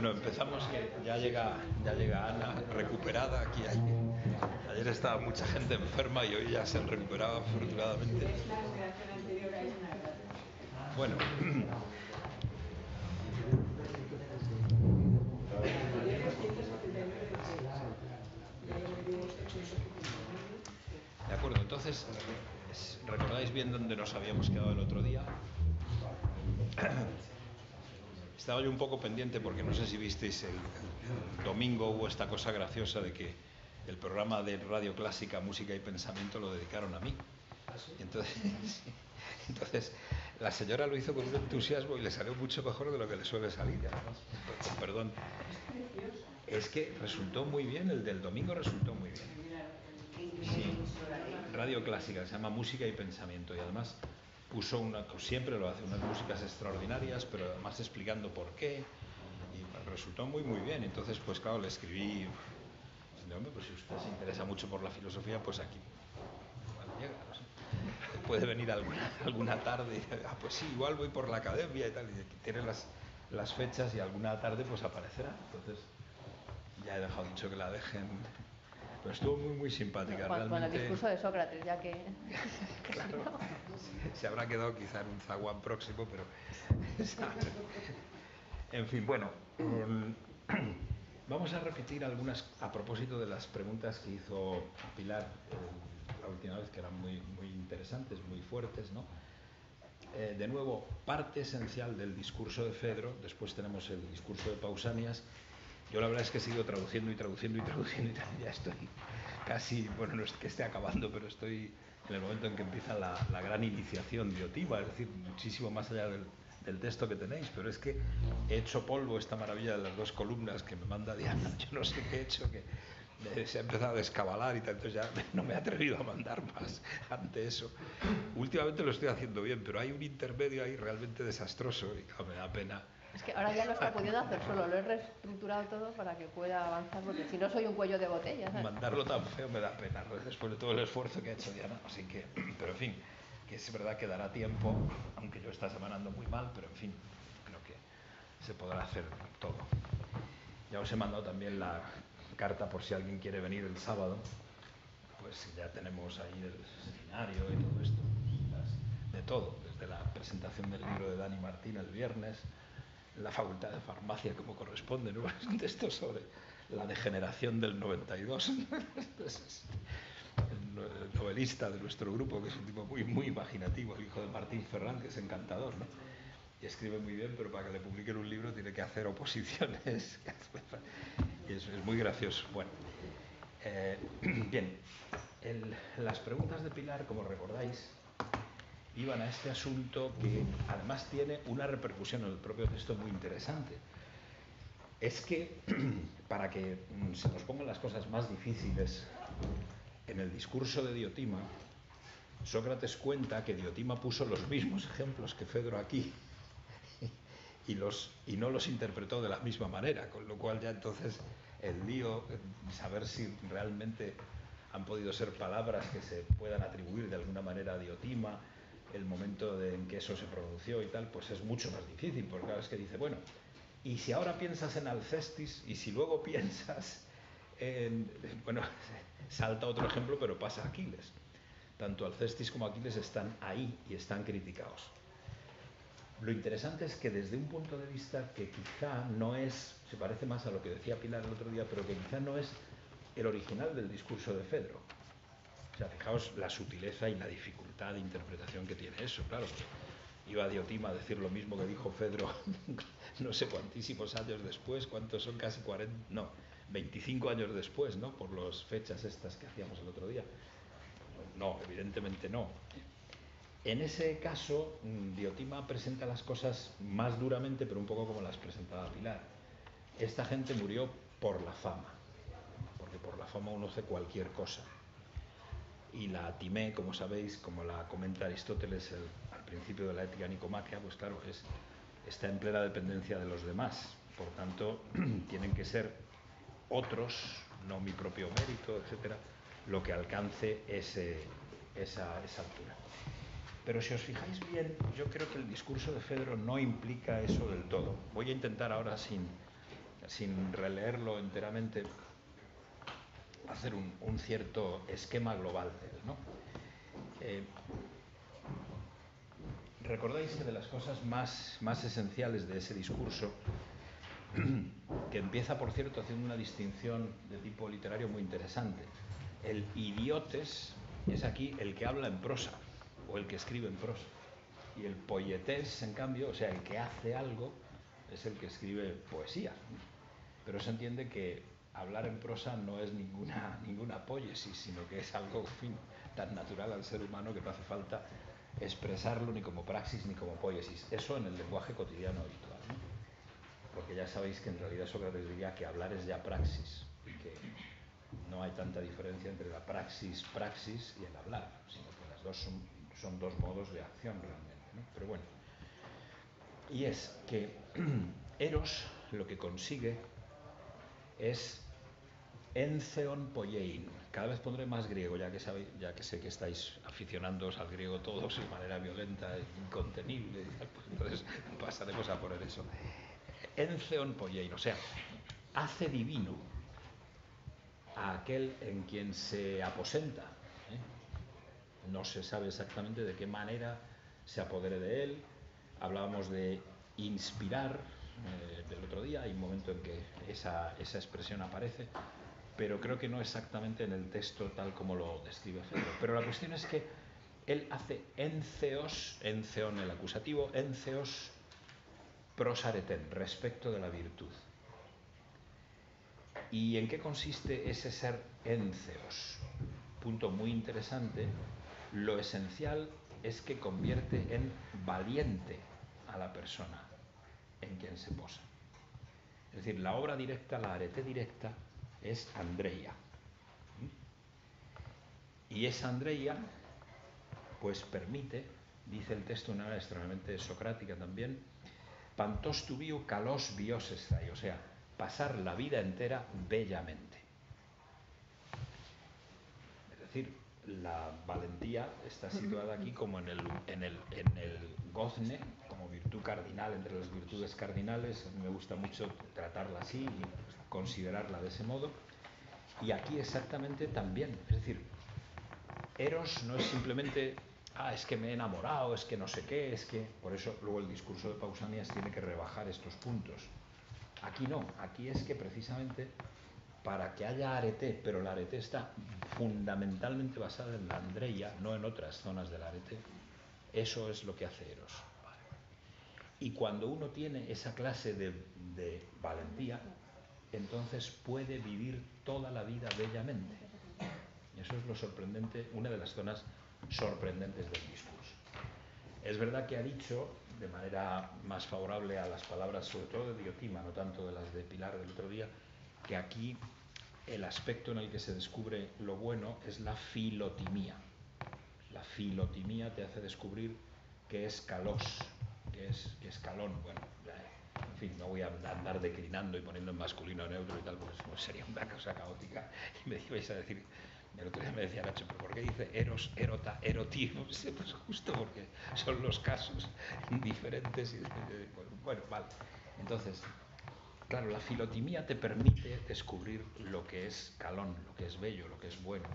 Bueno, empezamos que ya llega, ya llega Ana recuperada aquí. Ayer estaba mucha gente enferma y hoy ya se han recuperado afortunadamente. Bueno. De acuerdo, entonces, ¿recordáis bien dónde nos habíamos quedado el otro día? Estaba yo un poco pendiente porque no sé si visteis el, domingo hubo esta cosa graciosa de que el programa de Radio Clásica, Música y Pensamiento lo dedicaron a mí. Entonces, entonces la señora lo hizo con un entusiasmo y le salió mucho mejor de lo que le suele salir. perdón. Es que resultó muy bien, el del domingo resultó muy bien. Sí, Radio Clásica, se llama Música y Pensamiento y además puso una, siempre lo hace, unas músicas extraordinarias, pero además explicando por qué, y resultó muy, muy bien. Entonces, pues claro, le escribí, hombre, pues si usted se interesa mucho por la filosofía, pues aquí llega, puede venir alguna, alguna tarde, y, ah, pues sí, igual voy por la academia y tal, y tiene las, las fechas y alguna tarde pues aparecerá. Entonces, ya he dejado dicho que la dejen estuvo muy, muy simpática. Con, realmente... el discurso de Sócrates, ya que... claro, se habrá quedado quizá en un zaguán próximo, pero... en fin, bueno, em, vamos a repetir algunas a propósito de las preguntas que hizo Pilar eh, la última vez, que eran muy, muy interesantes, muy fuertes, ¿no? Eh, de nuevo, parte esencial del discurso de Fedro, después tenemos el discurso de Pausanias, yo la verdad es que he seguido traduciendo y traduciendo y traduciendo y ya estoy casi, bueno, no es que esté acabando, pero estoy en el momento en que empieza la, gran iniciación diotiva, es decir, muchísimo más allá del, texto que tenéis, pero es que he hecho polvo esta maravilla de las dos columnas que me manda Diana, yo no sé qué he hecho, que se ha empezado a descabalar y tal, entonces ya no me he atrevido a mandar más ante eso. Últimamente lo estoy haciendo bien, pero hay un intermedio ahí realmente desastroso y me da pena es que ahora ya lo está pudiendo hacer solo, lo he reestructurado todo para que pueda avanzar, porque si no soy un cuello de botella. Mandarlo tan feo me da pena, después de todo el esfuerzo que ha hecho Diana. Así que, pero en fin, que es verdad que dará tiempo, aunque yo esta semana ando muy mal, pero en fin, creo que se podrá hacer todo. Ya os he mandado también la carta por si alguien quiere venir el sábado, pues ya tenemos ahí el seminario y todo esto, de todo, desde la presentación del libro de Dani Martín el viernes la Facultad de Farmacia como corresponde, ¿no? un texto sobre la degeneración del 92. el novelista de nuestro grupo, que es un tipo muy, muy imaginativo, el hijo de Martín Ferrán, que es encantador, ¿no? Y escribe muy bien, pero para que le publiquen un libro tiene que hacer oposiciones. y eso es muy gracioso. Bueno, eh, bien, las preguntas de Pilar, como recordáis, iban a este asunto que además tiene una repercusión en el propio texto muy interesante. Es que, para que mm, se nos pongan las cosas más difíciles, en el discurso de Diotima, Sócrates cuenta que Diotima puso los mismos ejemplos que Fedro aquí y, los, y no los interpretó de la misma manera, con lo cual ya entonces el lío, saber si realmente han podido ser palabras que se puedan atribuir de alguna manera a Diotima, el momento en que eso se pronunció y tal, pues es mucho más difícil, porque cada vez que dice, bueno, y si ahora piensas en Alcestis y si luego piensas en, bueno, salta otro ejemplo, pero pasa Aquiles. Tanto Alcestis como Aquiles están ahí y están criticados. Lo interesante es que desde un punto de vista que quizá no es, se parece más a lo que decía Pilar el otro día, pero que quizá no es el original del discurso de Fedro, o sea, fijaos la sutileza y la dificultad de interpretación que tiene eso, claro. Iba Diotima a decir lo mismo que dijo Fedro no sé cuantísimos años después, cuántos son casi 40, no, 25 años después, ¿no? Por las fechas estas que hacíamos el otro día. No, evidentemente no. En ese caso, mm, Diotima presenta las cosas más duramente, pero un poco como las presentaba Pilar. Esta gente murió por la fama, porque por la fama uno hace cualquier cosa y la timé, como sabéis, como la comenta Aristóteles al principio de la ética nicomaquia, pues claro, es, está en plena dependencia de los demás. Por tanto, tienen que ser otros, no mi propio mérito, etcétera, lo que alcance ese, esa, esa altura. Pero si os fijáis bien, yo creo que el discurso de Fedro no implica eso del todo. Voy a intentar ahora sin sin releerlo enteramente, hacer un, cierto esquema global de él. ¿no? Eh, Recordáis que de las cosas más, esenciales de ese discurso, que empieza, por cierto, haciendo una distinción de tipo literario muy interesante. El idiotes es aquí el que habla en prosa o el que escribe en prosa. Y el poietés, en cambio, o sea, el que hace algo, es el que escribe poesía. Pero se entiende que hablar en prosa no es ninguna, ninguna poiesis, sino que es algo fin, tan natural al ser humano que no hace falta expresarlo ni como praxis ni como poiesis. Eso en el lenguaje cotidiano habitual. Porque ya sabéis que en realidad Sócrates diría que hablar es ya praxis y que no hay tanta diferencia entre la praxis, praxis y el hablar, sino que las dos son, dos modos de acción realmente. Pero bueno, y es que Eros lo que consigue es enceon poiein, cada vez pondré más griego, ya que, sé que estáis aficionándoos al griego todos de manera violenta, incontenible. Pues entonces pasaremos a poner eso. Enceon poiein, o sea, hace divino a aquel en quien se aposenta. ¿eh? No se sabe exactamente de qué manera se apodere de él. Hablábamos de inspirar eh, del otro día, hay un momento en que esa, esa expresión aparece pero creo que no exactamente en el texto tal como lo describe. Pero la cuestión es que él hace enceos, enceón el acusativo, enceos prosareten, respecto de la virtud. ¿Y en qué consiste ese ser enceos? Punto muy interesante. Lo esencial es que convierte en valiente a la persona en quien se posa. Es decir, la obra directa, la arete directa, es Andreia. Y esa Andreia, pues permite, dice el texto una manera extremadamente socrática también, pantos tubio calos bios o sea, pasar la vida entera bellamente. Es decir, la valentía está situada aquí como en el, en el, en el gozne, como virtud cardinal entre las virtudes cardinales. me gusta mucho tratarla así y considerarla de ese modo. Y aquí exactamente también. Es decir, Eros no es simplemente, ah, es que me he enamorado, es que no sé qué, es que... Por eso luego el discurso de Pausanias tiene que rebajar estos puntos. Aquí no, aquí es que precisamente para que haya arete, pero la arete está fundamentalmente basada en la Andreia, no en otras zonas del arete, eso es lo que hace Eros. Y cuando uno tiene esa clase de, de valentía, entonces puede vivir toda la vida bellamente. Y eso es lo sorprendente, una de las zonas sorprendentes del discurso. Es verdad que ha dicho, de manera más favorable a las palabras, sobre todo de Diotima, no tanto de las de Pilar del otro día, que aquí el aspecto en el que se descubre lo bueno es la filotimía. La filotimía te hace descubrir que es calos, que es, que es calón. Bueno, en fin, no voy a andar declinando y poniendo en masculino neutro y tal, porque sería una cosa caótica. Y me ibais a decir, el otro día me decía Nacho, pero ¿por qué dice eros, erota, erotismo? Pues justo porque son los casos diferentes. Y, bueno, vale. Entonces, claro, la filotimía te permite descubrir lo que es calón, lo que es bello, lo que es bueno.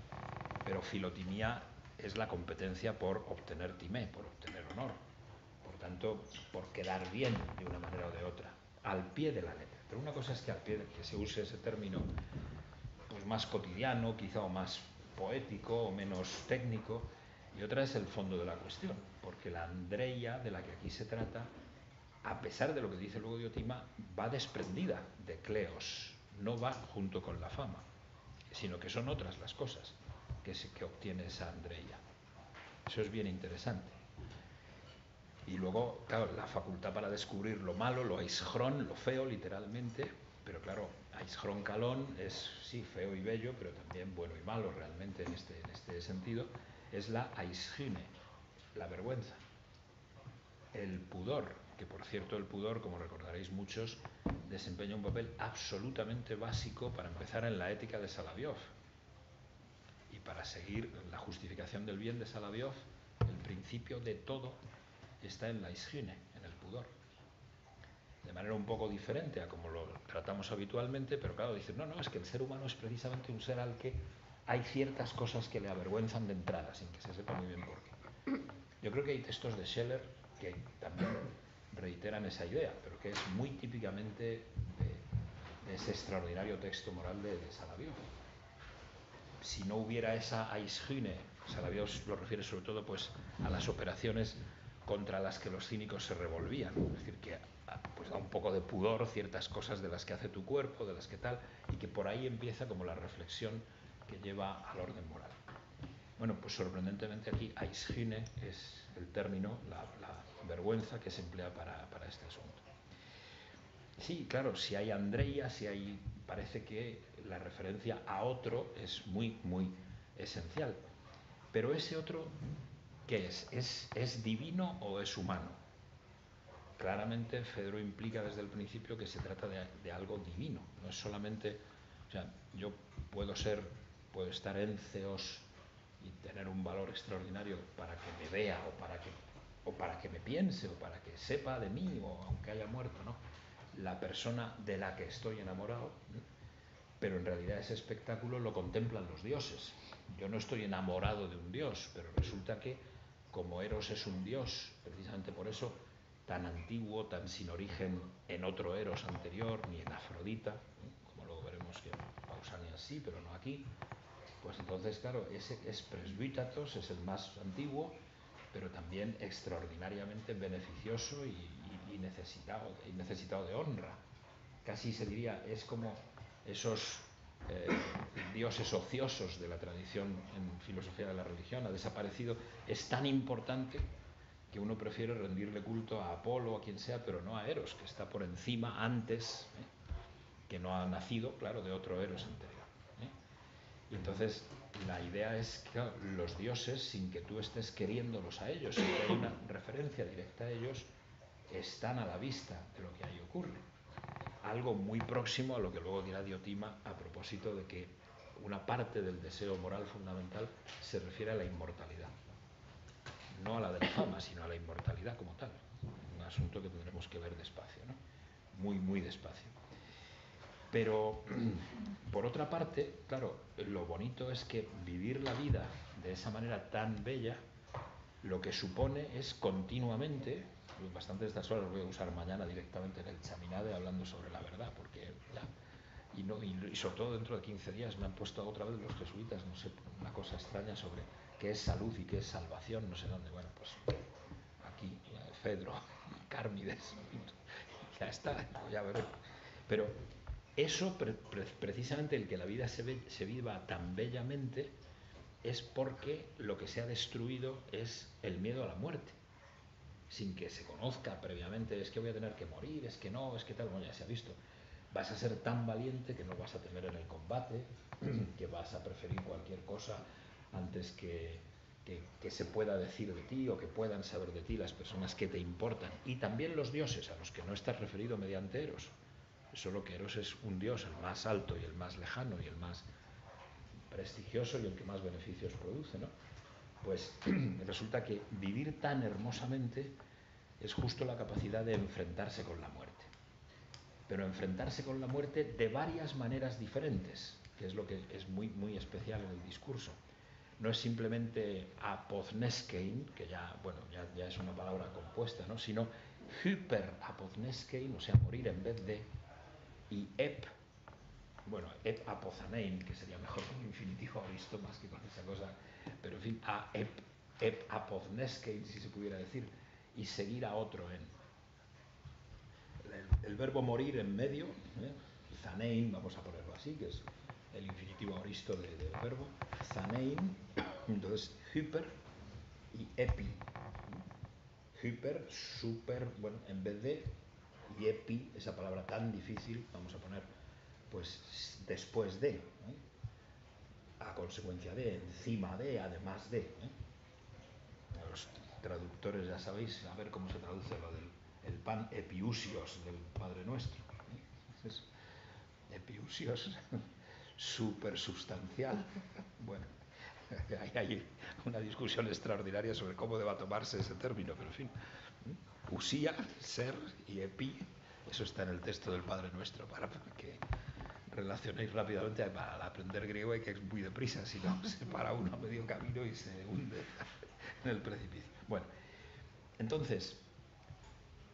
Pero filotimía es la competencia por obtener timé, por obtener honor tanto, por quedar bien de una manera o de otra, al pie de la letra. Pero una cosa es que al pie de, que se use ese término pues más cotidiano, quizá o más poético o menos técnico, y otra es el fondo de la cuestión, porque la Andreia de la que aquí se trata, a pesar de lo que dice luego Diotima, va desprendida de Cleos, no va junto con la fama, sino que son otras las cosas que, que obtiene esa Andreia. Eso es bien interesante. Y luego, claro, la facultad para descubrir lo malo, lo aisjrón, lo feo, literalmente. Pero claro, aisjrón calón es, sí, feo y bello, pero también bueno y malo realmente en este, en este sentido. Es la aisgine, la vergüenza. El pudor, que por cierto el pudor, como recordaréis muchos, desempeña un papel absolutamente básico para empezar en la ética de Salaviov. Y para seguir la justificación del bien de Salaviov, el principio de todo está en la higiene, en el pudor. de manera un poco diferente a como lo tratamos habitualmente, pero claro, dicen, no, no, es que el ser humano es precisamente un ser al que hay ciertas cosas que le avergüenzan de entrada, sin que se sepa muy bien por qué. Yo creo que hay textos de Scheller que también reiteran esa idea, pero que es muy típicamente de, ese extraordinario texto moral de, de Si no hubiera esa Eishüne, Salavió lo refiere sobre todo pues, a las operaciones contra las que los cínicos se revolvían, es decir, que pues, da un poco de pudor ciertas cosas de las que hace tu cuerpo, de las que tal, y que por ahí empieza como la reflexión que lleva al orden moral. Bueno, pues sorprendentemente aquí Eishüne es el término, la, vergüenza que se emplea para, para, este asunto. Sí, claro, si hay Andrea, si hay, parece que la referencia a otro es muy, muy esencial. Pero ese otro, ¿qué es? ¿Es, es divino o es humano? Claramente Fedro implica desde el principio que se trata de, de algo divino, no es solamente, o sea, yo puedo ser, puedo estar en Ceos y tener un valor extraordinario para que me vea o para que, o para que me piense o para que sepa de mí o aunque haya muerto, ¿no? La persona de la que estoy enamorado, pero en realidad ese espectáculo lo contemplan los dioses. Yo no estoy enamorado de un dios, pero resulta que como Eros es un dios, precisamente por eso, tan antiguo, tan sin origen en otro Eros anterior, ni en Afrodita, como luego veremos que Pausanias sí, pero no aquí, pues entonces, claro, ese es presbítatos, es el más antiguo, pero también extraordinariamente beneficioso y, necesitado, y necesitado de honra. Casi se diría, es como esos eh, dioses ociosos de la tradición en filosofía de la religión, ha desaparecido, es tan importante que uno prefiere rendirle culto a Apolo a quien sea, pero no a Eros, que está por encima antes, ¿eh? que no ha nacido, claro, de otro Eros anterior. Y entonces la idea es que los dioses, sin que tú estés queriéndolos a ellos, sin que haya una referencia directa a ellos, están a la vista de lo que ahí ocurre. Algo muy próximo a lo que luego dirá Diotima a propósito de que una parte del deseo moral fundamental se refiere a la inmortalidad. No a la de la fama, sino a la inmortalidad como tal. Un asunto que tendremos que ver despacio, ¿no? Muy, muy despacio. Pero, por otra parte, claro, lo bonito es que vivir la vida de esa manera tan bella, lo que supone es continuamente, bastante de estas horas voy a usar mañana directamente en el chaminade hablando sobre la verdad, porque ya, y, no, y, sobre todo dentro de 15 días me han puesto otra vez los jesuitas, no sé, una cosa extraña sobre qué es salud y qué es salvación, no sé dónde, bueno, pues aquí, Fedro, Cármides, ya está, ya veré. Pero eso, precisamente el que la vida se, se viva tan bellamente, es porque lo que se ha destruido es el miedo a la muerte sin que se conozca previamente, es que voy a tener que morir, es que no, es que tal, bueno, ya se ha visto. Vas a ser tan valiente que no vas a temer en el combate, que vas a preferir cualquier cosa antes que, que, que, se pueda decir de ti o que puedan saber de ti las personas que te importan. Y también los dioses a los que no estás referido mediante Eros solo que Eros es un dios, el más alto y el más lejano y el más prestigioso y el que más beneficios produce, ¿no? Pues resulta que vivir tan hermosamente es justo la capacidad de enfrentarse con la muerte. Pero enfrentarse con la muerte de varias maneras diferentes, que es lo que es muy, muy especial en el discurso. No es simplemente apozneskein, que ya, bueno, ya, ya es una palabra compuesta, ¿no? sino hyperapozneskein, o sea, morir en vez de y ep, bueno, ep apozanein, que sería mejor con infinitivo auristo más que con esa cosa, pero en fin, a ep, ep apozneskein, si se pudiera decir, y seguir a otro en. El, verbo morir en medio, ¿eh? zanein, vamos a ponerlo así, que es el infinitivo auristo del de verbo, zanein, entonces hyper y epi. Hyper, super, bueno, en vez de y epi, esa palabra tan difícil, vamos a poner, pues después de, a consecuencia de, encima de, además de. Los traductores ya sabéis, a ver cómo se traduce lo del el pan epiusios del Padre Nuestro. ¿eh? Es epiusios, súper sustancial. Bueno, hay una discusión extraordinaria sobre cómo deba tomarse ese término, pero en fin usía, ser, y epi, Eso está en el texto del Padre Nuestro, para que relacionéis rápidamente. Para aprender griego hay que ir muy deprisa, si no se para uno a medio camino y se hunde en el precipicio. Bueno, entonces,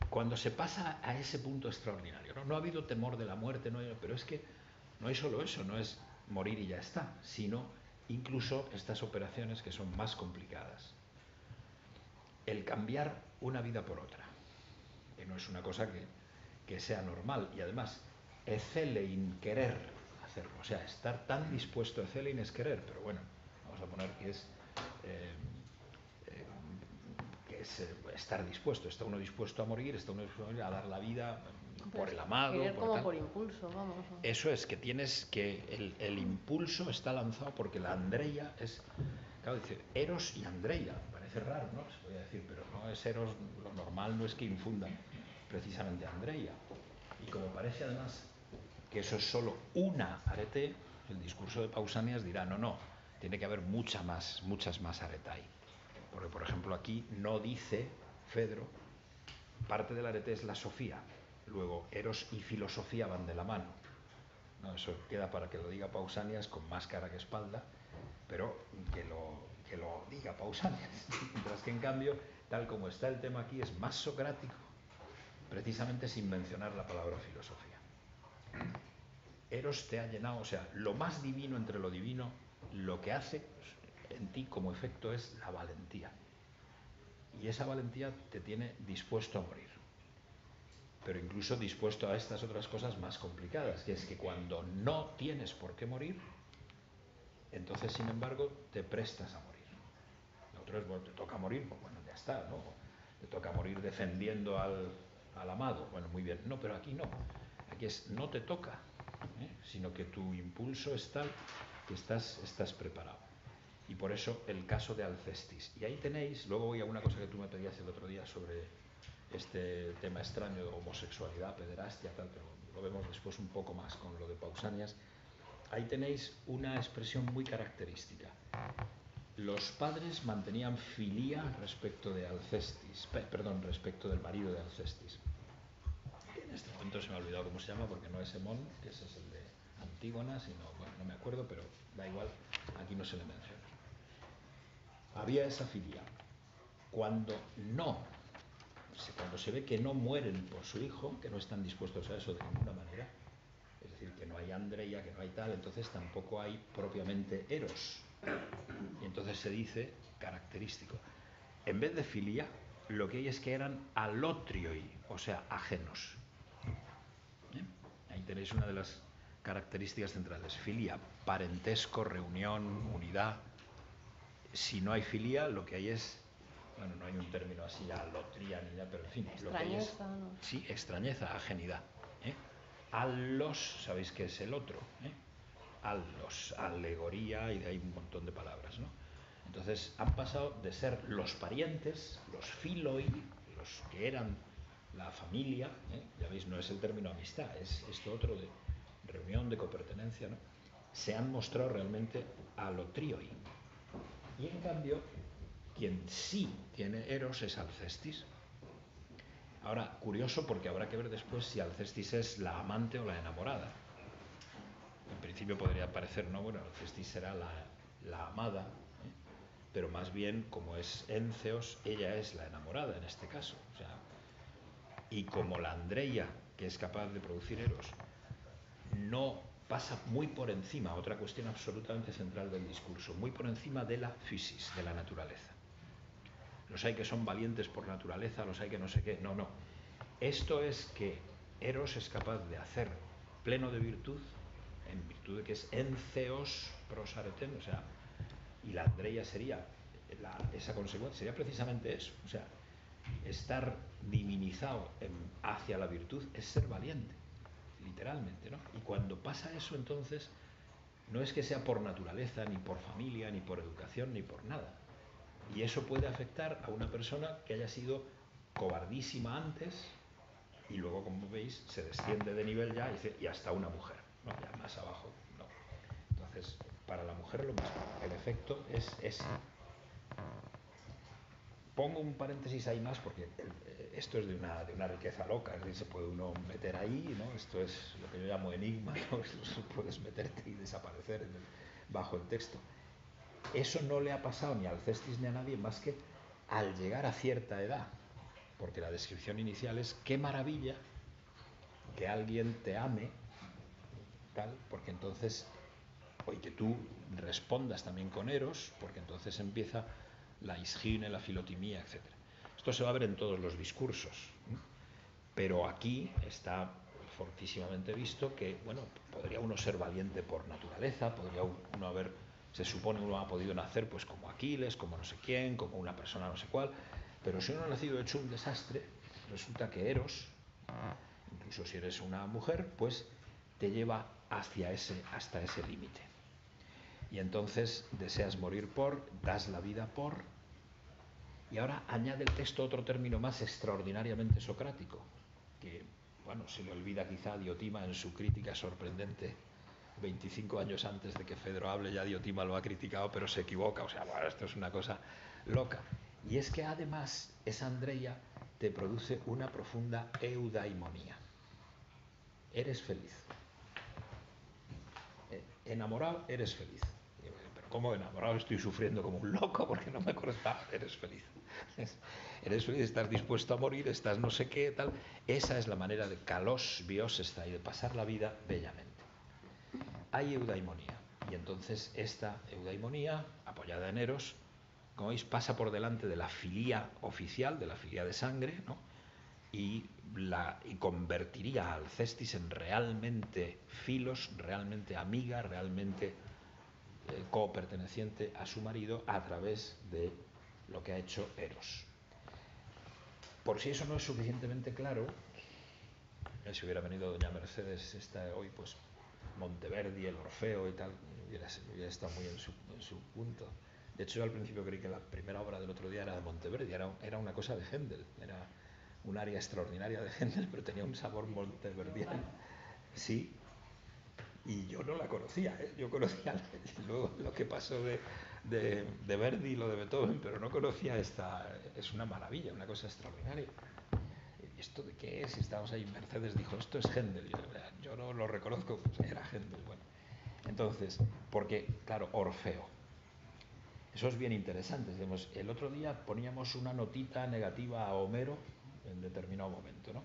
cuando se pasa a ese punto extraordinario, no, no ha habido temor de la muerte, no pero es que no hay solo eso, no es morir y ya está, sino incluso estas operaciones que son más complicadas. El cambiar una vida por otra, que no es una cosa que, que sea normal y además in querer hacerlo, o sea, estar tan dispuesto, Ecelein es querer, pero bueno, vamos a poner que es, eh, eh, que es eh, estar dispuesto, está uno dispuesto a morir, está uno dispuesto a dar la vida por pues el amado. Por como por impulso, vamos. Eso es, que tienes que el, el, impulso está lanzado porque la Andrea es, claro, dice Eros y Andrea, parece raro, ¿no? Se podría decir, pero no es Eros, lo normal no es que infundan precisamente Andrea. Y como parece además que eso es solo una arete, el discurso de Pausanias dirá, no, no, tiene que haber mucha más, muchas más aretai. Porque, por ejemplo, aquí no dice Fedro, parte del arete es la Sofía, luego Eros y filosofía van de la mano. No, eso queda para que lo diga Pausanias con más cara que espalda, pero que lo, que lo diga Pausanias. Mientras que en cambio, tal como está el tema aquí, es más socrático, precisamente sin mencionar la palabra filosofía. Eros te ha llenado, o sea, lo más divino entre lo divino, lo que hace en ti como efecto es la valentía. Y esa valentía te tiene dispuesto a morir. Pero incluso dispuesto a estas otras cosas más complicadas, que es que cuando no tienes por qué morir, entonces, sin embargo, te prestas a morir. Lo otro es, bueno, te toca morir, pues bueno, ya está, ¿no? Te toca morir defendiendo al, al amado. Bueno, muy bien. No, pero aquí no. Aquí es, no te toca, ¿eh? sino que tu impulso es tal que estás, estás preparado. Y por eso el caso de Alcestis. Y ahí tenéis, luego voy a una cosa que tú me pedías el otro día sobre este tema extraño de homosexualidad, pederastia, tal, pero lo vemos después un poco más con lo de Pausanias. Ahí tenéis una expresión muy característica. Los padres mantenían filía respecto de Alcestis, perdón, respecto del marido de Alcestis. En este momento se me ha olvidado cómo se llama porque no es Hemón, que ese es el de Antígona, sino, bueno, no me acuerdo, pero da igual, aquí no se le menciona. Había esa filia. Cuando no, cuando se ve que no mueren por su hijo, que no están dispuestos a eso de ninguna manera, es decir, que no hay Andrea, que no hay tal, entonces tampoco hay propiamente Eros. Entonces se dice característico. En vez de filia, lo que hay es que eran alotrioi, o sea, ajenos tenéis una de las características centrales. Filia, parentesco, reunión, unidad. Si no hay filia, lo que hay es, bueno, no hay un término así, alotría ni nada, pero en fin, lo que hay es, sí, extrañeza, ajenidad. ¿eh? Alos, sabéis que es el otro, ¿eh? Alos, alegoría, y de ahí un montón de palabras, ¿no? Entonces han pasado de ser los parientes, los filoi, los que eran la familia, ¿eh? ya veis, no es el término amistad, es esto otro de reunión, de copertenencia, ¿no? se han mostrado realmente a lo trioi. Y en cambio, quien sí tiene Eros es Alcestis. Ahora, curioso porque habrá que ver después si Alcestis es la amante o la enamorada. En principio podría parecer, no, bueno, Alcestis será la, amada. Pero más bien, como es Enceos, ella es la enamorada en este caso. Y como la Andrea, que es capaz de producir Eros, no pasa muy por encima, otra cuestión absolutamente central del discurso, muy por encima de la physis, de la naturaleza. Los hay que son valientes por naturaleza, los hay que no sé qué. No, no. Esto es que Eros es capaz de hacer pleno de virtud, en virtud de que es enceos prosareten, o sea, y la Andrea sería esa consecuencia, sería precisamente eso. O sea, estar divinizado hacia la virtud es ser valiente, literalmente. ¿no? Y cuando pasa eso entonces, no es que sea por naturaleza, ni por familia, ni por educación, ni por nada. Y eso puede afectar a una persona que haya sido cobardísima antes y luego, como veis, se desciende de nivel ya y, hasta una mujer, ya más abajo. No. Entonces, para la mujer lo mismo, el efecto es ese. pongo un paréntesis ahí más porque eh, esto es de una, de una riqueza loca, es decir, se puede uno meter ahí, ¿no? Esto es lo que yo llamo enigma, ¿no? puedes meterte y desaparecer bajo el texto. Eso no le ha pasado ni al Cestis ni a nadie más que al llegar a cierta edad, porque la descripción inicial es qué maravilla que alguien te ame, tal, porque entonces, y que tú respondas también con eros, porque entonces empieza la isgine, la filotimía, etc. Esto se va a ver en todos los discursos, pero aquí está fortísimamente visto que, bueno, podría uno ser valiente por naturaleza, podría uno haber, se supone uno ha podido nacer pues como Aquiles, como no sé quién, como una persona no sé cuál, pero si uno ha nacido hecho un desastre, resulta que Eros, incluso si eres una mujer, pues te lleva hacia ese, hasta ese límite. Y entonces deseas morir por, das la vida por. Y ahora añade el texto otro término más extraordinariamente socrático, que, bueno, se le olvida quizá a Diotima en su crítica sorprendente 25 años antes de que Fedro hable, ya Diotima lo ha criticado, pero se equivoca. O sea, bueno, esto es una cosa loca. Y es que además esa Andrea te produce una profunda eudaimonía. Eres feliz. Eh, enamorado, eres feliz. ¿Cómo enamorado estoy sufriendo como un loco porque no me corresponde? Eres feliz. Eres feliz, estás dispuesto a morir, estás no sé qué, tal. Esa es la manera de calos biosesta y de pasar la vida bellamente. Hay eudaimonía. Y entonces esta eudaimonía, apoyada en Eros, como veis, pasa por delante de la filía oficial, de la filía de sangre, ¿no? y, la, y convertiría al cestis en realmente filos, realmente amiga, realmente eh, coperteneciente a su marido a través de lo que ha hecho Eros. Por si eso no es suficientemente claro, eh, si hubiera venido doña Mercedes está hoy, pues Monteverdi, el Orfeo y tal, hubiera, estado muy en su, en su punto. De hecho, yo al principio creí que la primera obra del otro día era de Monteverdi, era, era una cosa de Händel, era un área extraordinaria de Händel, pero tenía un sabor monteverdiano. Sí, y yo no la conocía, ¿eh? yo conocía luego lo que pasó de, de, de, Verdi y lo de Beethoven, pero no conocía esta, es una maravilla, una cosa extraordinaria. ¿Y esto de qué es? Estábamos ahí, Mercedes dijo, esto es Händel, yo, yo no lo reconozco, pues era Händel, bueno. Entonces, porque, claro, Orfeo, eso es bien interesante. el otro día poníamos una notita negativa a Homero en determinado momento. ¿no?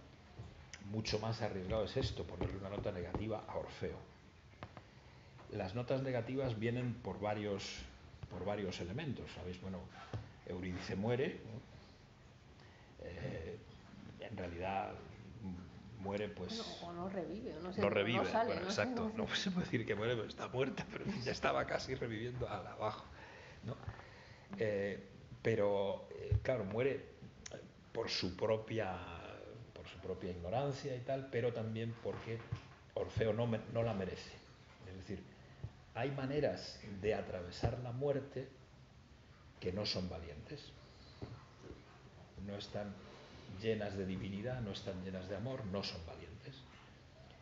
Mucho más arriesgado es esto, ponerle una nota negativa a Orfeo. Las notas negativas vienen por varios, por varios elementos. ¿Sabéis? Bueno, Eurídice muere. Eh, en realidad muere pues no, o no revive no, no revive no sale, bueno, exacto no se puede decir que muere pero está muerta pero ya estaba casi reviviendo al abajo eh, pero, eh, claro, muere por su, propia, por su propia ignorancia y tal, pero también porque Orfeo no, no la merece. Hay maneras de atravesar la muerte que no son valientes. No están llenas de divinidad, no están llenas de amor, no son valientes.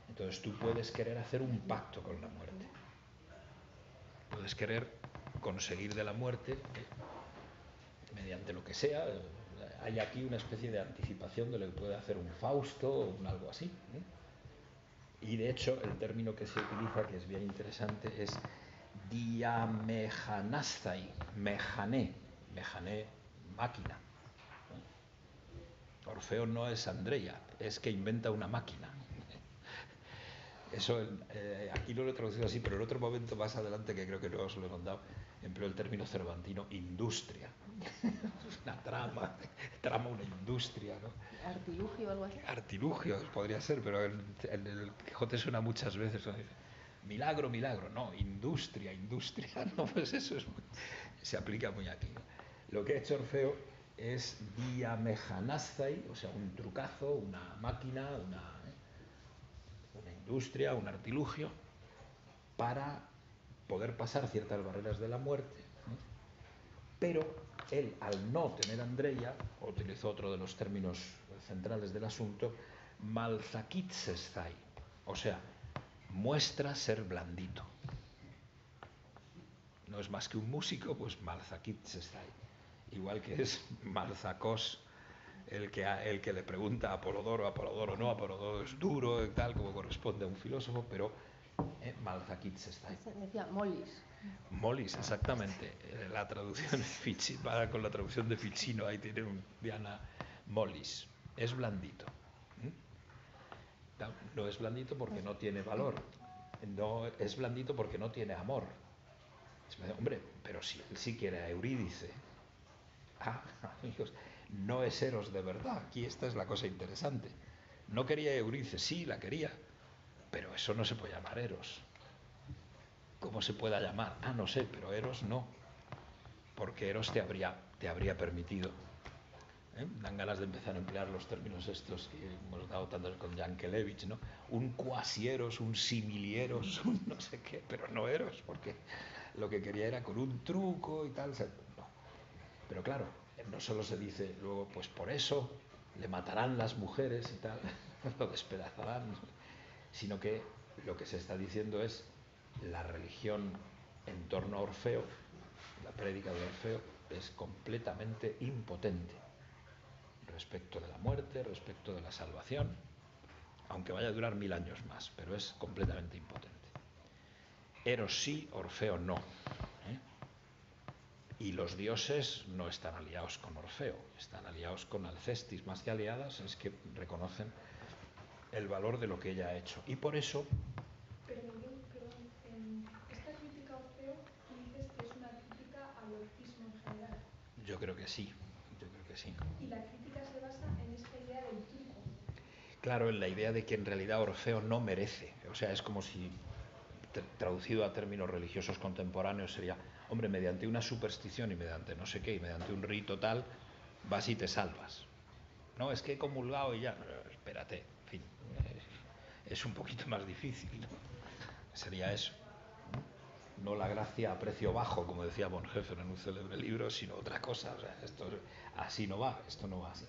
Entonces tú puedes querer hacer un pacto con la muerte. Puedes querer conseguir de la muerte, mediante lo que sea, hay aquí una especie de anticipación de lo que puede hacer un Fausto o un algo así. Y de hecho, el término que se utiliza, que es bien interesante, es diamejanastai, mejané, mejané, máquina. Orfeo no es Andrea, es que inventa una máquina. Eso eh, aquí no lo he traducido así, pero en otro momento más adelante, que creo que no os lo he contado, empleó el término cervantino industria. una trama, trama una industria, ¿no? Artilugio o algo así. Artilugio podría ser, pero el Quijote suena muchas veces. Milagro, milagro, no, industria, industria, no, pues eso se aplica muy aquí. Lo que ha hecho Orfeo es diamejanazai, o sea, un trucazo, una máquina, una, ¿eh? una industria, un artilugio, para poder pasar ciertas barreras de la muerte, pero él, al no tener Andrea, utilizó otro de los términos centrales del asunto, malzakitzestai, o sea, muestra ser blandito. No es más que un músico, pues malzakitzestai. igual que es Malzacos el que, el que le pregunta a Apolodoro, Apolodoro no, Apolodoro es duro tal, como corresponde a un filósofo, pero eh, ahí. Decía Molis. Molis, exactamente. Eh, la traducción para con la traducción de Ficino, ahí tiene un Diana Molis. Es blandito. No es blandito porque no tiene valor. No es blandito porque no tiene amor. Hombre, pero si él sí quiere a Eurídice. Ah, amigos, no es Eros de verdad. Aquí esta es la cosa interesante. No quería Eurídice, sí, la quería, pero eso no se puede llamar Eros. ¿Cómo se pueda llamar? Ah, no sé, pero Eros no. Porque Eros te habría, te habría permitido. ¿eh? Dan ganas de empezar a emplear los términos estos que hemos dado tanto con Yankelevich, ¿no? Un cuasieros, un similieros, un no sé qué, pero no Eros, porque lo que quería era con un truco y tal. No. Pero claro, no solo se dice luego, pues por eso le matarán las mujeres y tal, lo despedazarán, sino que lo que se está diciendo es la religión en torno a Orfeo, la prédica de Orfeo, es completamente impotente respecto de la muerte, respecto de la salvación, aunque vaya a durar mil años más, pero es completamente impotente. Eros sí, Orfeo no. ¿eh? Y los dioses no están aliados con Orfeo, están aliados con Alcestis, más que aliadas es que reconocen el valor de lo que ella ha hecho. Y por eso Yo creo que sí, yo creo que sí. Y la crítica se basa en esta idea del truco. Claro, en la idea de que en realidad Orfeo no merece. O sea, es como si, traducido a términos religiosos contemporáneos, sería, hombre, mediante una superstición y mediante no sé qué, y mediante un rito tal, vas y te salvas. No, es que he comulgado y ya. espérate, en es, un poquito más difícil. Sería eso no la gracia a precio bajo, como decía Bonhoeffer en un célebre libro, sino otra cosa. Esto así no va, esto no va así.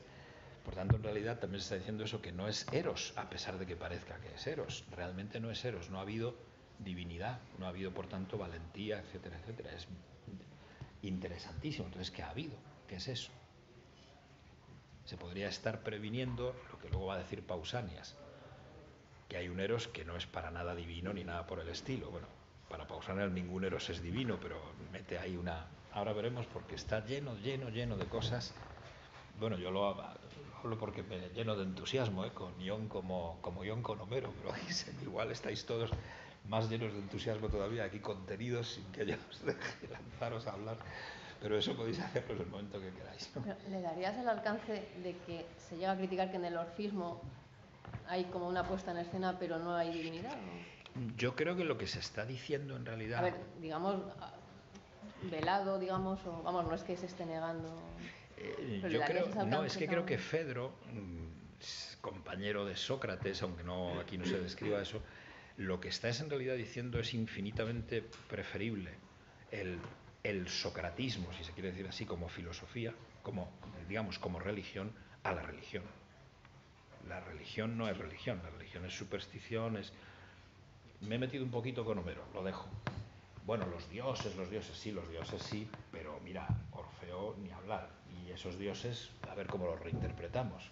Por tanto, en realidad también se está diciendo eso, que no es Eros, a pesar de que parezca que es Eros. Realmente no es Eros, no ha habido divinidad, no ha habido, por tanto, valentía, etcétera, etcétera. Es interesantísimo. Entonces, ¿qué ha habido? ¿Qué es eso? Se podría estar previniendo lo que luego va a decir Pausanias, que hay un Eros que no es para nada divino ni nada por el estilo. Bueno, para Pausanias ningún Eros es divino, pero mete ahí una... Ahora veremos porque está lleno, lleno, lleno de cosas. Bueno, yo lo hablo porque me lleno de entusiasmo, ¿eh? con Ion como, como Ion con Homero, pero igual estáis todos más llenos de entusiasmo todavía aquí contenidos sin que yo os deje lanzaros a hablar. Pero eso podéis hacerlo en el momento que queráis. ¿Le darías el alcance de que se llega a criticar que en el orfismo hay como una puesta en escena pero no hay divinidad? Yo creo que lo que se está diciendo en realidad. A ver, digamos, velado, digamos, o vamos, no es que se esté negando. Eh, yo creo, no, es que creo que Fedro, mm, compañero de Sócrates, aunque no aquí no se describa eso, lo que está es en realidad diciendo es infinitamente preferible el, el socratismo, si se quiere decir así, como filosofía, como digamos como religión, a la religión. La religión no es religión, la religión es superstición, es me he metido un poquito con Homero, lo dejo. Bueno, los dioses, los dioses sí, los dioses sí, pero mira, Orfeo ni hablar. Y esos dioses, a ver cómo los reinterpretamos.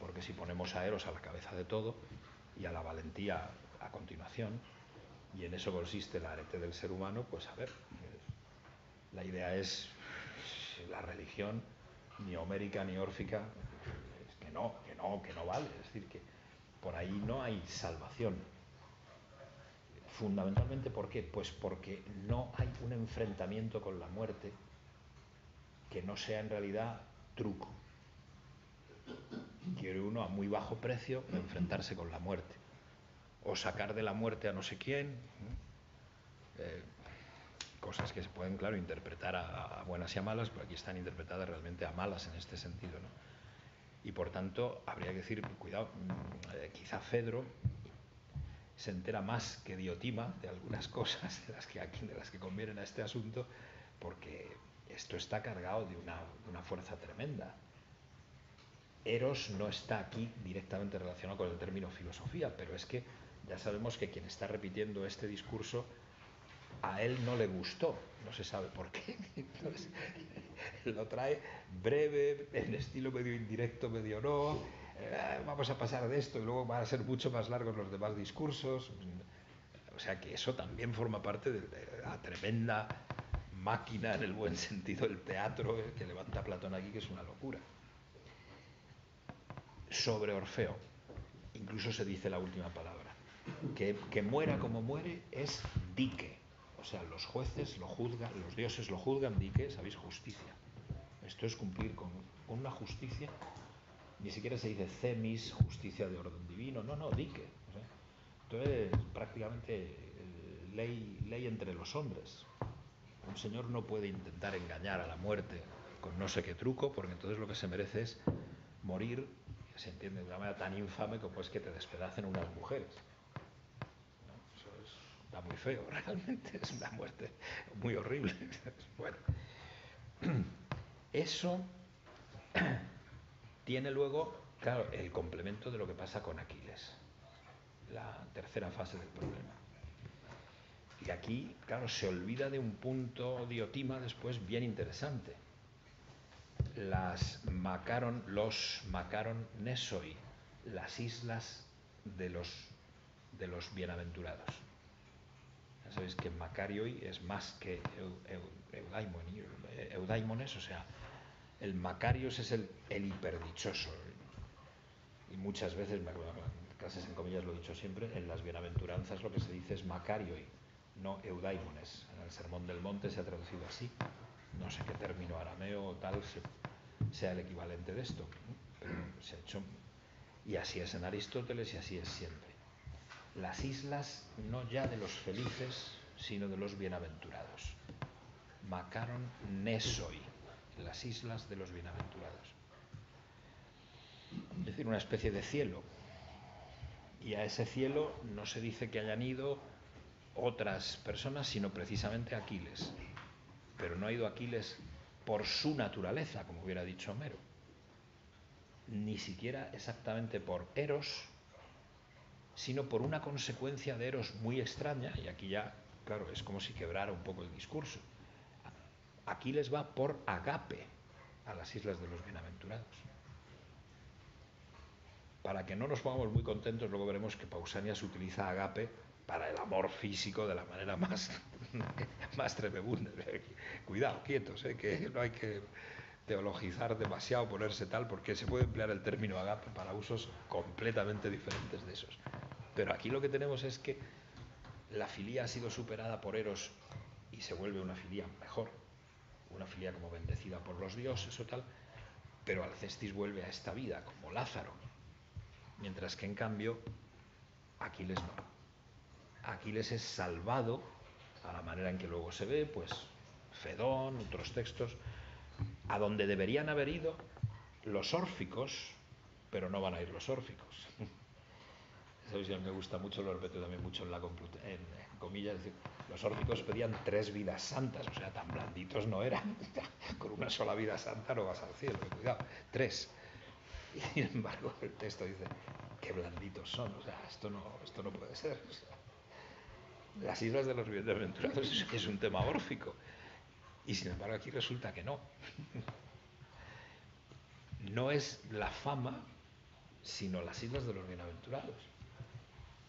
Porque si ponemos a Eros a la cabeza de todo y a la valentía a continuación, y en eso consiste la arete del ser humano, pues a ver, la idea es la religión, ni homérica ni órfica, es que no, no, que no vale. Es decir, que por ahí no hay salvación. Fundamentalmente, ¿por qué? Pues porque no hay un enfrentamiento con la muerte que no sea en realidad truco. Quiere uno a muy bajo precio enfrentarse con la muerte. O sacar de la muerte a no sé quién. Eh, cosas que se pueden, claro, interpretar a, buenas y a malas, pero aquí están interpretadas realmente a malas en este sentido. ¿no? Y por tanto, habría que decir, cuidado, mm, eh, quizá Fedro se entera más que Diotima de algunas cosas de las que, de las que convienen a este asunto, porque esto está cargado de una, una fuerza tremenda. Eros no está aquí directamente relacionado con el término filosofía, pero es que ya sabemos que quien está repitiendo este discurso a él no le gustó, no se sabe por qué. Entonces, lo trae breve, en estilo medio indirecto, medio no. Eh, vamos a pasar de esto y luego van a ser mucho más largos los demás discursos. O sea que eso también forma parte de la tremenda máquina, en el buen sentido, del teatro eh, que levanta Platón aquí, que es una locura. Sobre Orfeo, incluso se dice la última palabra. Que, que muera como muere es dique. O sea, los jueces lo juzgan, los dioses lo juzgan, dique, ¿sabéis? Justicia. Esto es cumplir con, una justicia. Ni siquiera se dice cemis, justicia de orden divino. No, no, dique. Entonces, prácticamente eh, ley, ley entre los hombres. Un señor no puede intentar engañar a la muerte con no sé qué truco, porque entonces lo que se merece es morir, se entiende de una manera tan infame como es que te despedacen unas mujeres. Está muy feo, realmente, es una muerte muy horrible. Bueno, eso tiene luego, claro, el complemento de lo que pasa con Aquiles, la tercera fase del problema. Y aquí, claro, se olvida de un punto diotima después bien interesante. Las Macaron, los Macaron Nesoi, las islas de los, de los bienaventurados. Ya sabéis que Macarioi es más que Eudaimones, o sea, el Macarios es el, el hiperdichoso. Y muchas veces, en clases en comillas lo he dicho siempre, en las bienaventuranzas lo que se dice es Macarioi no eudaimones. En el Sermón del Monte se ha traducido así. No sé qué término arameo o tal sea el equivalente de esto, pero se ha hecho. Y así es en Aristóteles y así es siempre. Las islas no ya de los felices, sino de los bienaventurados. Macaron Nesoi, las islas de los bienaventurados. Es decir, una especie de cielo. Y a ese cielo no se dice que hayan ido otras personas, sino precisamente Aquiles. Pero no ha ido Aquiles por su naturaleza, como hubiera dicho Homero, ni siquiera exactamente por Eros, sino por una consecuencia de Eros muy extraña, y aquí ya, claro, es como si quebrara un poco el discurso. Aquiles va por agape a las islas de los bienaventurados. Para que no nos pongamos muy contentos, luego veremos que Pausanias utiliza agape para el amor físico de la manera más, más tremenda. Cuidado, quietos, ¿eh? que no hay que teologizar demasiado, ponerse tal, porque se puede emplear el término agape para usos completamente diferentes de esos. Pero aquí lo que tenemos es que la filía ha sido superada por Eros y se vuelve una filía mejor, una filía como bendecida por los dioses o tal, pero Alcestis vuelve a esta vida como Lázaro, mientras que en cambio Aquiles no. Aquiles es salvado, a la manera en que luego se ve, pues Fedón, otros textos, a donde deberían haber ido los órficos, pero no van a ir los órficos. Esa visión me gusta mucho, lo repito también mucho en la en, comillas, los órficos pedían tres vidas santas, o sea, tan blanditos no eran. Con una sola vida santa no vas al cielo, cuidado, tres. Y sin embargo, el texto dice, qué blanditos son, o sea, esto no, esto no puede ser las islas de los bienaventurados es un tema órfico. Y sin embargo aquí resulta que no. No es la fama, sino las islas de los bienaventurados.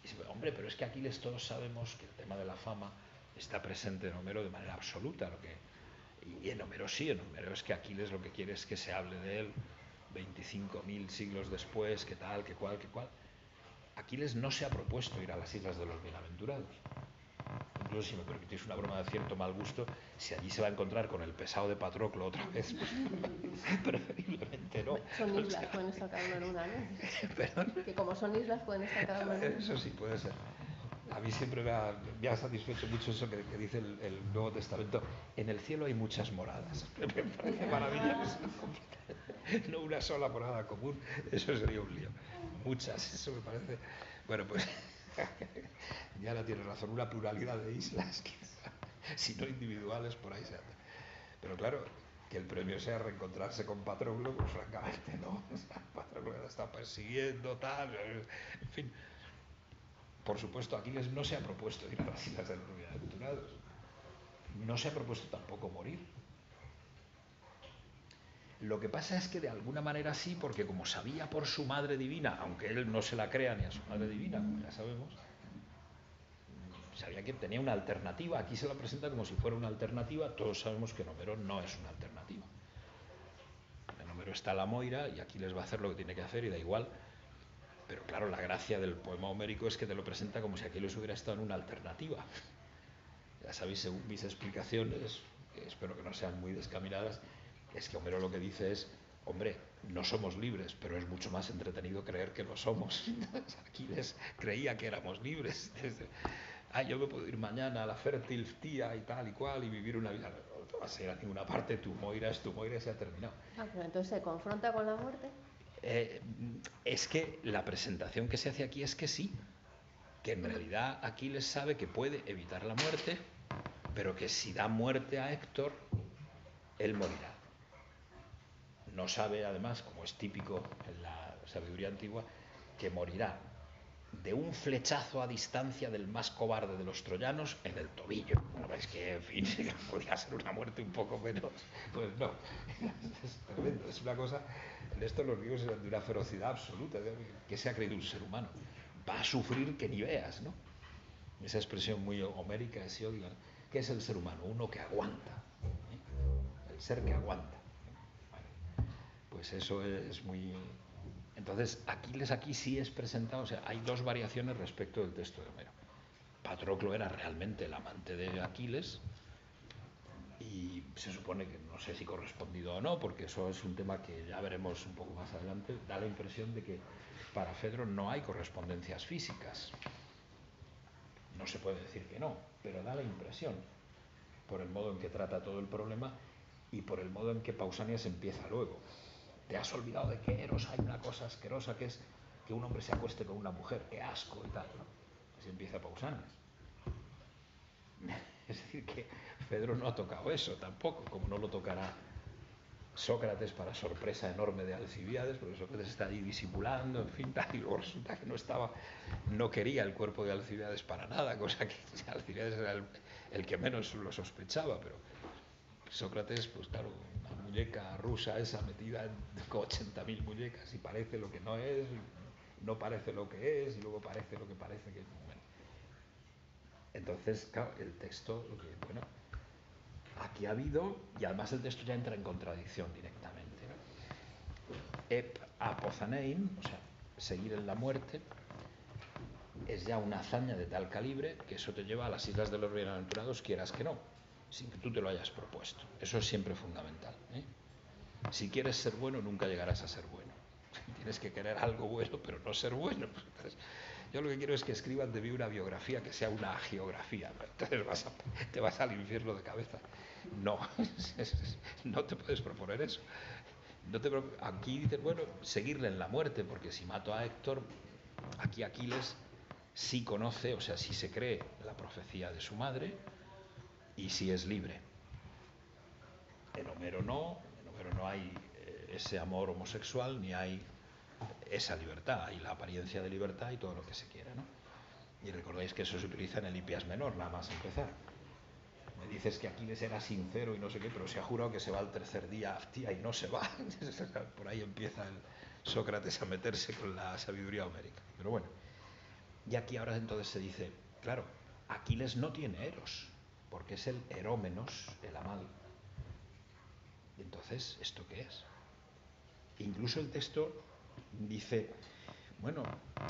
Y se hombre, pero es que aquí les todos sabemos que el tema de la fama está presente en Homero de manera absoluta. Lo que, y en Homero sí, en Homero es que Aquiles lo que quiere es que se hable de él 25.000 siglos después, que tal, que cual, que cual. Aquiles no se ha propuesto ir a las islas de los bienaventurados incluso si me permitís una broma de cierto mal gusto, si allí se va a encontrar con el pesado de Patroclo otra vez, pues preferiblemente no. Son islas, pueden estar cada una en una, ¿no? ¿Perdón? Que como son islas, pueden estar cada una en una. Eso sí, puede ser. A mí siempre me ha, me ha satisfecho mucho eso que, que dice el, el, Nuevo Testamento. En el cielo hay muchas moradas. Me parece maravilloso. No una sola morada común, eso sería un lío. Muchas, eso me parece. Bueno, pues la tiene razón, una pluralidad de islas, si no individuales, por ahí se hace. Pero claro, que el premio sea reencontrarse con Patroclo, pues francamente no. Patroclo la está persiguiendo, tal, en fin. Por supuesto, Aquiles no se ha propuesto ir a las islas de los bienaventurados. no se ha propuesto tampoco morir. Lo que pasa es que de alguna manera sí, porque como sabía por su madre divina, aunque él no se la crea ni a su madre divina, como ya sabemos, sabía que tenía una alternativa. Aquí se la presenta como si fuera una alternativa. Todos sabemos que Homero no es una alternativa. En Homero está la Moira y aquí les va a hacer lo que tiene que hacer y da igual. Pero claro, la gracia del poema homérico es que te lo presenta como si Aquiles hubiera estado en una alternativa. Ya sabéis, según mis explicaciones, espero que no sean muy descaminadas, es que Homero lo que dice es, hombre, no somos libres, pero es mucho más entretenido creer que lo somos. Aquiles creía que éramos libres. ah, yo me puedo ir mañana a la fértil tía y tal y cual y vivir una vida. No vas a ir a ninguna parte, tu Moira es tu Moira y se ha terminado. Ah, pero entonces se confronta con la muerte. Eh, es que la presentación que se hace aquí es que sí, que en realidad Aquiles sabe que puede evitar la muerte, pero que si da muerte a Héctor, él morirá. No sabe, además, como es típico en la sabiduría antigua, que morirá de un flechazo a distancia del más cobarde de los troyanos en el tobillo. Es que, en fin, podría ser una muerte un poco menos. Pues no, es tremendo, es una cosa. En esto los griegos eran de una ferocidad absoluta, que se ha creído un ser humano. Va a sufrir que ni veas, ¿no? Esa expresión muy homérica es ¿qué es el ser humano? Uno que aguanta, ¿eh? el ser que aguanta. Pues eso es muy, entonces, Aquiles aquí sí es presentado, o sea, hay dos variaciones respecto del texto de Homero. Patroclo era realmente el amante de Aquiles y se supone que no sé si correspondido o no, porque eso es un tema que ya veremos un poco más adelante, da la impresión de que para Fedro no hay correspondencias físicas. No se puede decir que no, pero da la impresión, por el modo en que trata todo el problema y por el modo en que Pausanias empieza luego te has olvidado de que Eros hay una cosa asquerosa que es que un hombre se acueste con una mujer, qué asco y tal. ¿no? Así empieza Pausanias. Es decir, que Pedro no ha tocado eso tampoco, como no lo tocará Sócrates para sorpresa enorme de Alcibiades, porque Sócrates está ahí disimulando, en fin, tal, y luego resulta que no estaba, no quería el cuerpo de Alcibiades para nada, cosa que Alcibiades era el, el que menos lo sospechaba, pero Sócrates, pues claro, muñeca rusa esa metida en 80.000 muñecas y parece lo que no es, no parece lo que es y luego parece lo que parece que. Entonces, claro, el texto, lo que, bueno, aquí ha habido, y además el texto ya entra en contradicción directamente. Ep apozanein, o sea, seguir en la muerte, es ya una hazaña de tal calibre que eso te lleva a las islas de los bienaventurados, quieras que no sin que tú te lo hayas propuesto. Eso es siempre fundamental. ¿eh? Si quieres ser bueno, nunca llegarás a ser bueno. Tienes que querer algo bueno, pero no ser bueno. yo lo que quiero es que escriban de mí una biografía que sea una geografía. Entonces te vas al infierno de cabeza. No, no te puedes proponer eso. No te, aquí dices, bueno, seguirle en la muerte, porque si mato a Héctor, aquí Aquiles sí conoce, o sea, sí se cree la profecía de su madre, y si es libre. En Homero no, en Homero no hay eh, ese amor homosexual ni hay esa libertad, hay la apariencia de libertad y todo lo que se quiera. ¿no? Y recordáis que eso se utiliza en el Hipias menor, nada más empezar. Me dices que Aquiles era sincero y no sé qué, pero se ha jurado que se va al tercer día tía, y no se va. Por ahí empieza el Sócrates a meterse con la sabiduría homérica. Pero bueno, y aquí ahora entonces se dice, claro, Aquiles no tiene eros porque es el erómenos, el amado. Y entonces, ¿esto qué es? Incluso el texto dice, bueno,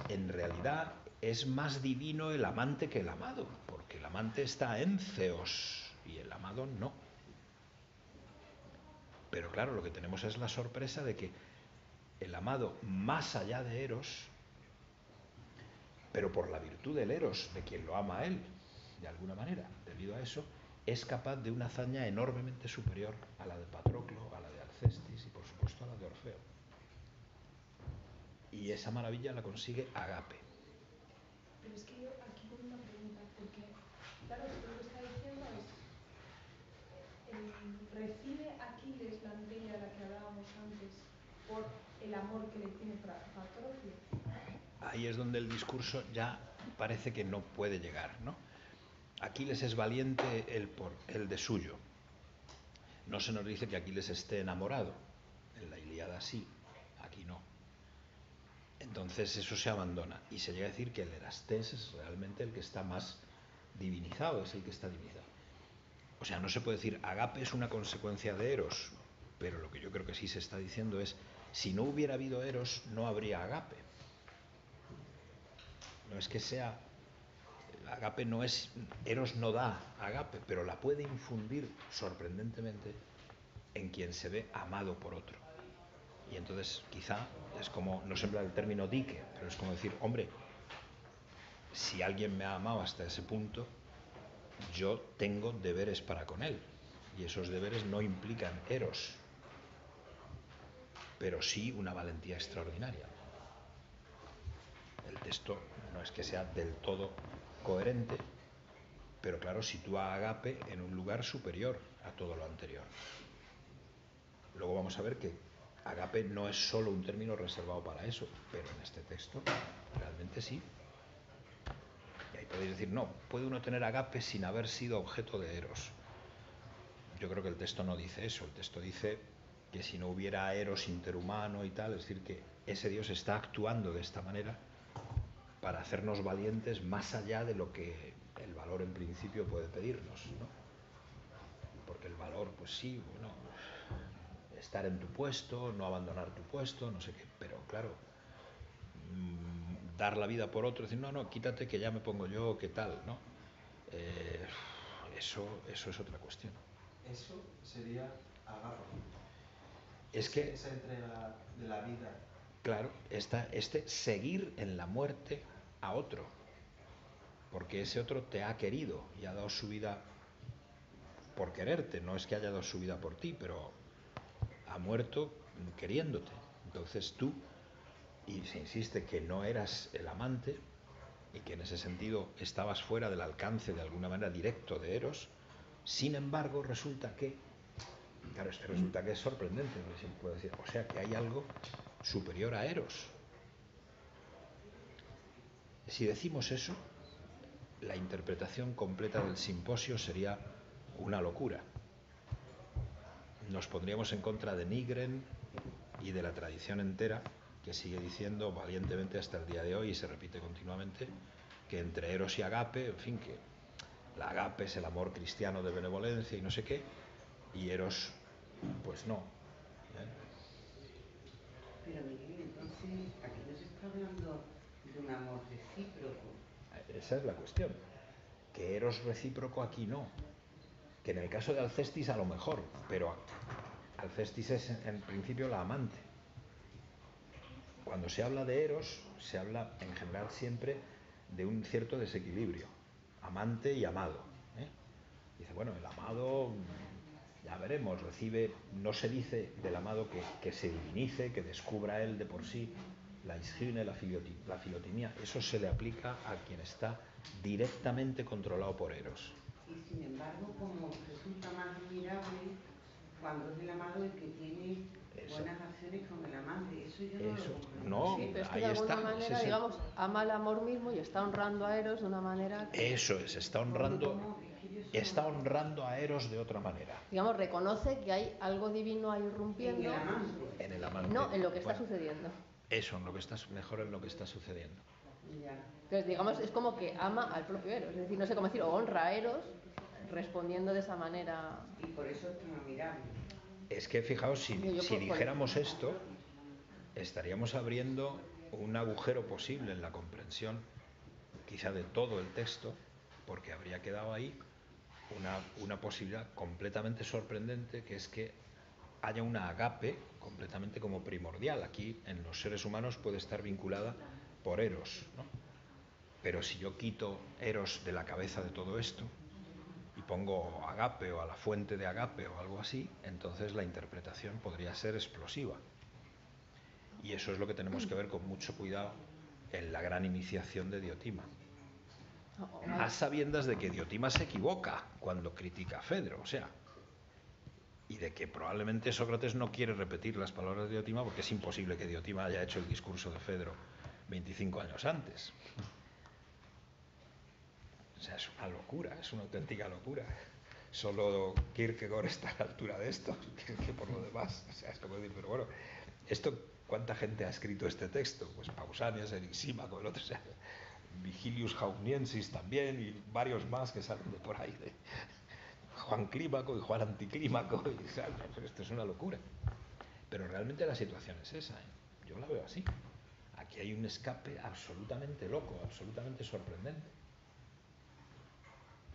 en realidad es más divino el amante que el amado, porque el amante está en Zeos y el amado no. Pero claro, lo que tenemos es la sorpresa de que el amado, más allá de Eros, pero por la virtud del Eros, de quien lo ama a él, de alguna manera, debido a eso, es capaz de una hazaña enormemente superior a la de Patroclo, a la de Alcestis y por supuesto a la de Orfeo. Y esa maravilla la consigue Agape. Pero es que yo aquí pongo una pregunta, porque claro, lo que está diciendo es, eh, ¿recibe Aquiles la antella de la que hablábamos antes por el amor que le tiene para Patroclo? Ahí es donde el discurso ya parece que no puede llegar, ¿no? Aquiles es valiente el, por, el de suyo. No se nos dice que Aquiles esté enamorado. En la Ilíada sí, aquí no. Entonces eso se abandona y se llega a decir que el Erastés es realmente el que está más divinizado, es el que está divinizado. O sea, no se puede decir agape es una consecuencia de Eros, pero lo que yo creo que sí se está diciendo es si no hubiera habido Eros no habría agape. No es que sea agape no es Eros no da agape, pero la puede infundir sorprendentemente en quien se ve amado por otro. Y entonces quizá es como, no se el término dique, pero es como decir, hombre, si alguien me ha amado hasta ese punto, yo tengo deberes para con él. Y esos deberes no implican eros, pero sí una valentía extraordinaria. El texto no es que sea del todo coherente, pero claro, sitúa a Agape en un lugar superior a todo lo anterior. Luego vamos a ver que agape no es solo un término reservado para eso, pero en este texto realmente sí. Y ahí podéis decir, no, puede uno tener agape sin haber sido objeto de eros. Yo creo que el texto no dice eso, el texto dice que si no hubiera eros interhumano y tal, es decir, que ese Dios está actuando de esta manera para hacernos valientes más allá de lo que el valor en principio puede pedirnos, ¿no? Porque el valor, pues sí, bueno, estar en tu puesto, no abandonar tu puesto, no sé qué, pero claro, mm, dar la vida por otro, decir, no, no, quítate que ya me pongo yo, qué tal, ¿no? Eh, eso, eso es otra cuestión. Eso sería agarro. Es que... Esa entrega de la vida. Claro, esta, este seguir en la muerte a otro, porque ese otro te ha querido y ha dado su vida por quererte, no es que haya dado su vida por ti, pero ha muerto queriéndote. Entonces tú, y se insiste que no eras el amante y que en ese sentido estabas fuera del alcance de alguna manera directo de Eros, sin embargo resulta que, claro, resulta que es sorprendente, decir, o sea que hay algo superior a Eros. Si decimos eso, la interpretación completa del simposio sería una locura nos pondríamos en contra de Nigren y de la tradición entera que sigue diciendo valientemente hasta el día de hoy y se repite continuamente que entre Eros y Agape, en fin, que la Agape es el amor cristiano de benevolencia y no sé qué, y Eros, pues no. Pero Miguel, entonces aquí no se está hablando un amor recíproco. Esa es la cuestión. Que Eros recíproco aquí no que en el caso de Alcestis a lo mejor, pero Alcestis es en principio la amante. Cuando se habla de Eros, se habla en general siempre de un cierto desequilibrio, amante y amado. ¿eh? Dice, bueno, el amado, ya veremos, recibe, no se dice del amado que, se divinice, que descubra él de por sí la isgine, la, la filotimía, eso se le aplica a quien está directamente controlado por Eros y sin embargo como resulta más admirable cuando es el amado el que tiene buenas acciones con el amante. Eso yo no lo No, sí, pero es que de alguna manera, digamos, ama el amor mismo y está honrando a Eros de una manera... Eso es, está honrando... Está honrando a Eros de otra manera. Digamos, reconoce que hay algo divino ahí irrumpiendo. En el amante. En el amante. No, en lo que está sucediendo. Eso, en lo que está, mejor en lo que está sucediendo. Entonces, digamos, es como que ama al propio Eros. Es decir, no sé cómo decir, o honra a Eros respondiendo de esa manera. Y por eso es tan admirable. Es que fijaos, si, si dijéramos esto, estaríamos abriendo un agujero posible en la comprensión, quizá de todo el texto, porque habría quedado ahí una, una posibilidad completamente sorprendente, que es que haya una agape completamente como primordial. Aquí en los seres humanos puede estar vinculada por Eros. ¿no? Pero si yo quito Eros de la cabeza de todo esto, y pongo agape o a la fuente de agape o algo así, entonces la interpretación podría ser explosiva. Y eso es lo que tenemos que ver con mucho cuidado en la gran iniciación de Diotima. A sabiendas de que Diotima se equivoca cuando critica a Fedro, o sea, y de que probablemente Sócrates no quiere repetir las palabras de Diotima porque es imposible que Diotima haya hecho el discurso de Fedro 25 años antes. sea, es una locura, es una auténtica locura. Solo Kierkegaard está a la altura de esto, que por lo demás, o sea, es como decir, pero bueno, esto, ¿cuánta gente ha escrito este texto? Pues Pausanias, Erixímaco, el otro, o sea, Vigilius Jauniensis también, y varios más que salen de por ahí, de Juan Clímaco y Juan Anticlímaco, y, esto es una locura. Pero realmente la situación es esa, ¿eh? yo la veo así. Aquí hay un escape absolutamente loco, absolutamente sorprendente,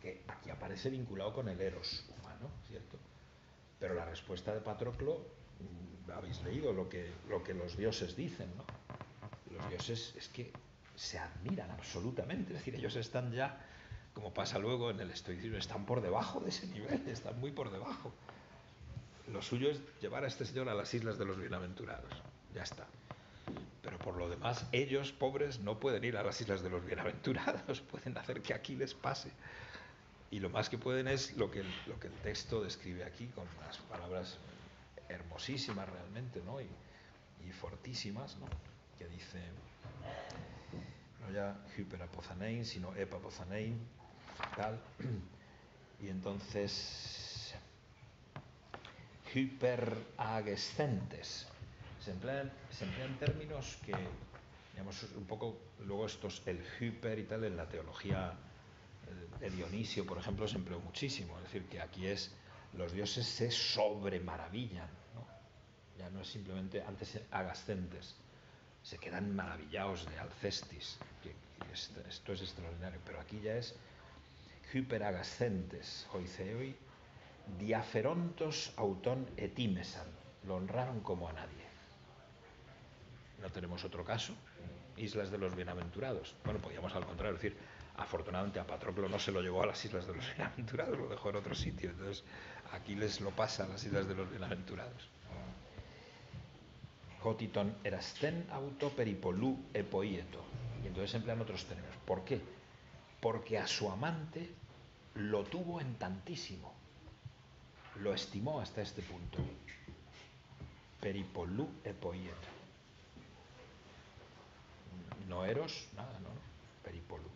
que aquí aparece vinculado con el eros humano, ¿cierto? Pero la respuesta de Patroclo, mm, habéis leído lo que, lo que los dioses dicen, ¿no? Los dioses es que se admiran absolutamente, es decir, ellos están ya, como pasa luego en el estoicismo, están por debajo de ese nivel, están muy por debajo. Lo suyo es llevar a este señor a las islas de los bienaventurados, ya está. Pero por lo demás, ellos, pobres, no pueden ir a las islas de los bienaventurados, pueden hacer que aquí les pase. Y lo más que pueden es lo que el, lo que el texto describe aquí, con unas palabras hermosísimas realmente, ¿no? Y, y fortísimas, ¿no? Que dice, no ya hyperapozanein, sino epapozanein, Y entonces, hyperagescentes. Se emplean, términos que, digamos, un poco, luego estos, el hyper y tal, en la teología de Dionisio, por ejemplo, se empleó muchísimo. Es decir, que aquí es, los dioses se sobremaravillan, ¿no? Ya no es simplemente, antes agascentes, se quedan maravillados de Alcestis, esto, es extraordinario, pero aquí ya es hyperagascentes, hoiceoi, diaferontos auton etimesan, lo honraron como a nadie. No tenemos otro caso, islas de los bienaventurados. Bueno, podríamos al contrario decir, afortunadamente a Patroclo no se lo llevó a las islas de los bienaventurados, lo dejó en otro sitio, entonces aquí les lo pasa a las islas de los bienaventurados. Cotiton erasten auto peripolú epoieto. Y entonces emplean otros términos. ¿Por qué? Porque a su amante lo tuvo en tantísimo. Lo estimó hasta este punto. Peripolú epoieto. No eros, nada, no, no. Peripolú.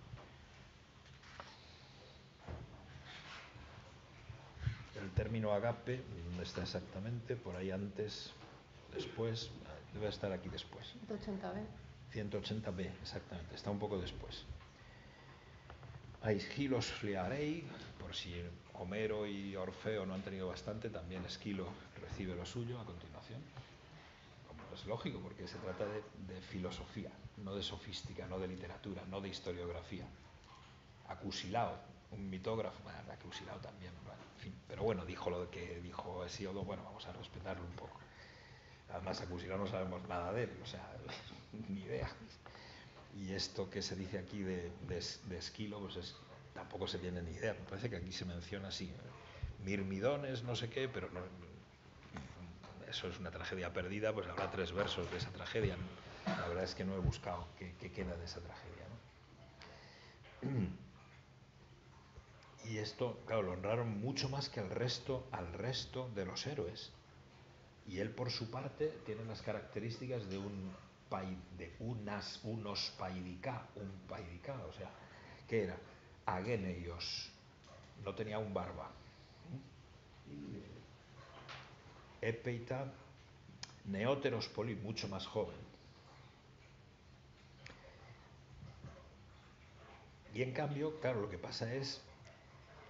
El término agape, ¿dónde está exactamente? Por ahí antes, después, debe estar aquí después. 180b. 180b, exactamente, está un poco después. Aisgilos fliarei, por si Homero y Orfeo no han tenido bastante, también Esquilo recibe lo suyo a continuación. Como es lógico, porque se trata de, filosofía, no de sofística, no de literatura, no de historiografía. Acusilao, un mitógrafo, bueno, Acusilao también, pero bueno, dijo lo que dijo Hesíodo, bueno, vamos a respetarlo un poco. Además, Acusilao no sabemos nada de él, o sea, ni idea. Y esto que se dice aquí de, de, Esquilo, pues es, tampoco se tiene ni idea. Me parece que aquí se menciona así. Mirmidones, no sé qué, pero eso es una tragedia perdida, pues habrá tres versos de esa tragedia. La verdad es que no he buscado qué, qué queda de esa tragedia. ¿no? Y esto, claro, lo honraron mucho más que al resto, al resto de los héroes. Y él, por su parte, tiene las características de un de unas, unos paidica, un paidica, o sea, ¿qué era? Ageneios, no tenía un barba. Epeita, Neóteros poli, mucho más joven. Y en cambio, claro, lo que pasa es,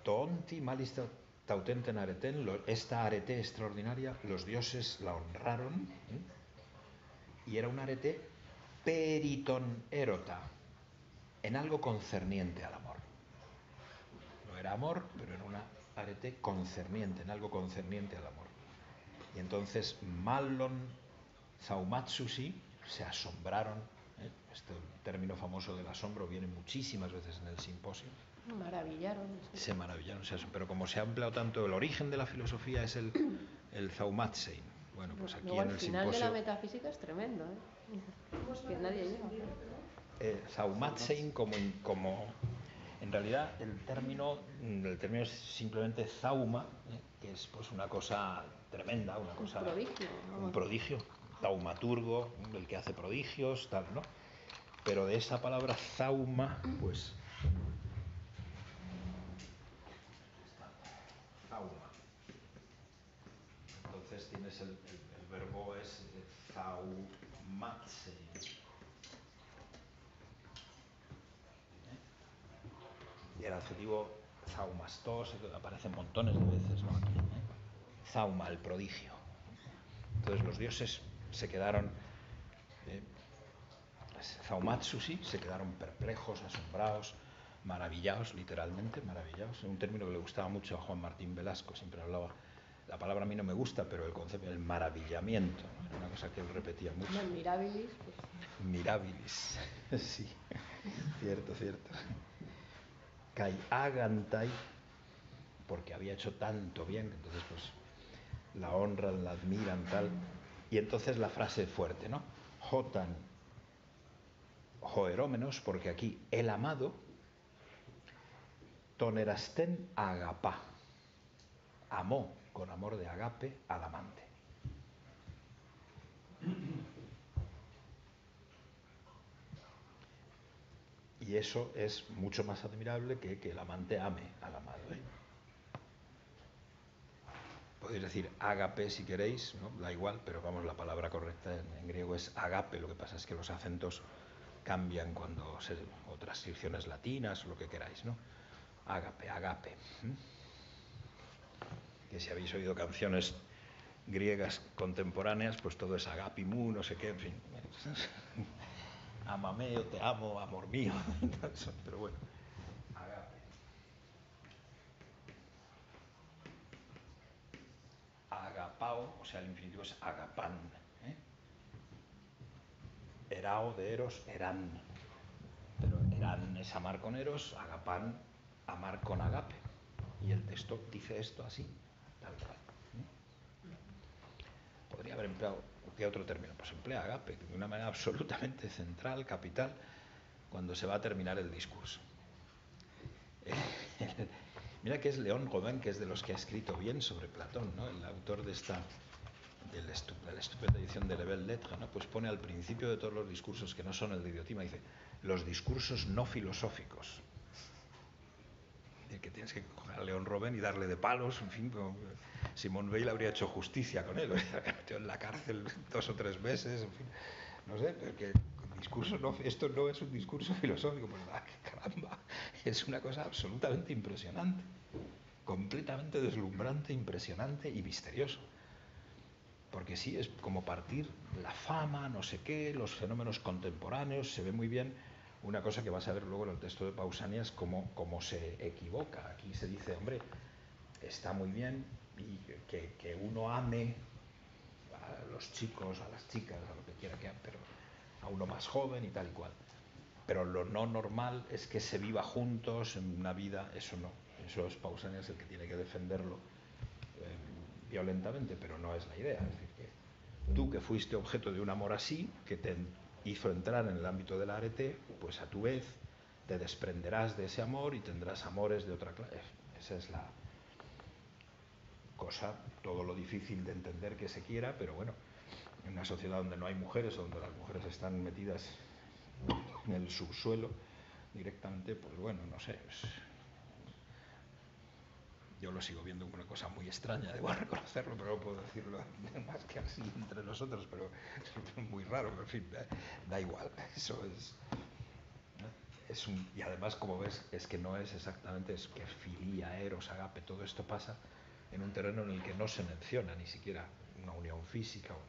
Toonti malista tautenten areten, esta arete extraordinaria, los dioses la honraron, ¿eh? Y era un arete periton erota, en algo concerniente al amor. No era amor, pero era un arete concerniente, en algo concerniente al amor. Y entonces Malon Zaumatsushi se asombraron. ¿eh? Este término famoso del asombro viene muchísimas veces en el simposio. Maravillaron. Sí. Se maravillaron, pero como se ha empleado tanto el origen de la filosofía es el, el Zaumatsein. Bueno, pues aquí Luego, en el el final simposio... de la metafísica es tremendo, ¿eh? que nadie llega. Eh, Zaumatsein como, como en realidad el término el término es simplemente zauma ¿eh? que es pues una cosa tremenda una cosa un prodigio, ¿no? un prodigio taumaturgo el que hace prodigios tal no pero de esa palabra zauma pues es el, verbo es zaumatse. Y el adjetivo zaumastos aparece montones de veces. ¿eh? Zauma, el prodigio. Entonces los dioses se quedaron, eh, Zaumatsu sí, se quedaron perplejos, asombrados, maravillados, literalmente, maravillados. Un término que le gustaba mucho a Juan Martín Velasco, siempre hablaba, la palabra a mí no me gusta, pero el concepto, el maravillamiento, era una cosa que él repetía mucho. mirabilis. Pues. Mirabilis, sí, cierto, cierto. Kai agantai, porque había hecho tanto bien, entonces pues la honran, la admiran, tal. Y entonces la frase fuerte, ¿no? Jotan joerómenos, porque aquí el amado tonerasten agapá, amó con amor de agape al amante. Y eso es mucho más admirable que que el amante ame al amado. ¿eh? Podéis decir agape si queréis, ¿no? da igual, pero vamos, la palabra correcta en, griego es agape, lo que pasa es que los acentos cambian cuando se, o transcripciones latinas o lo que queráis, ¿no? Agape, agape. Si habéis oído canciones griegas contemporáneas, pues todo es agapimu, no sé qué, en fin. Amame te amo, amor mío. Pero bueno, agape. Agapao, o sea, el infinitivo es agapan. ¿eh? Erao de Eros, Eran. Pero Eran es amar con Eros, agapan, amar con agape. Y el texto dice esto así. Podría haber empleado ¿Qué otro término? Pues emplea agape de una manera absolutamente central, capital, cuando se va a terminar el discurso. Mira que es León Godin, que es de los que ha escrito bien sobre Platón, ¿no? el autor de esta de la estupenda edición de Level Letra, ¿no? pues pone al principio de todos los discursos que no son el de idiotima, dice, los discursos no filosóficos. Que tienes que coger a León Robben y darle de palos, en fin, Simón Weil habría hecho justicia con él, habría metido en la cárcel dos o tres meses, en fin, no sé, porque discurso no, esto no es un discurso filosófico, pues ah, caramba, es una cosa absolutamente impresionante, completamente deslumbrante, impresionante y misterioso. Porque sí, es como partir la fama, no sé qué, los fenómenos contemporáneos, se ve muy bien una cosa que vas a ver luego en el texto de Pausanias, cómo, cómo se equivoca. Aquí se dice, hombre, está muy bien y que, uno ame a los chicos, a las chicas, a lo que quiera que pero a uno más joven y tal y cual. Pero lo no normal es que se viva juntos en una vida, eso no. Eso es Pausanias el que tiene que defenderlo eh, violentamente, pero no es la idea. Es decir, que tú que fuiste objeto de un amor así, que te hizo entrar en el ámbito del arete, pues a tu vez te desprenderás de ese amor y tendrás amores de otra clase. Esa es la, cosa, todo lo difícil de entender que se quiera, pero bueno, en una sociedad donde no hay mujeres, donde las mujeres están metidas en el subsuelo directamente, pues bueno, no sé. Yo lo sigo viendo como una cosa muy extraña, debo reconocerlo, pero no puedo decirlo más que así entre nosotros, pero es muy raro, pero en fin, da, igual, eso es... Y además, como ves, es que no es exactamente, es que filia, eros, agape, todo esto pasa en un terreno en el que no se menciona ni siquiera una unión física o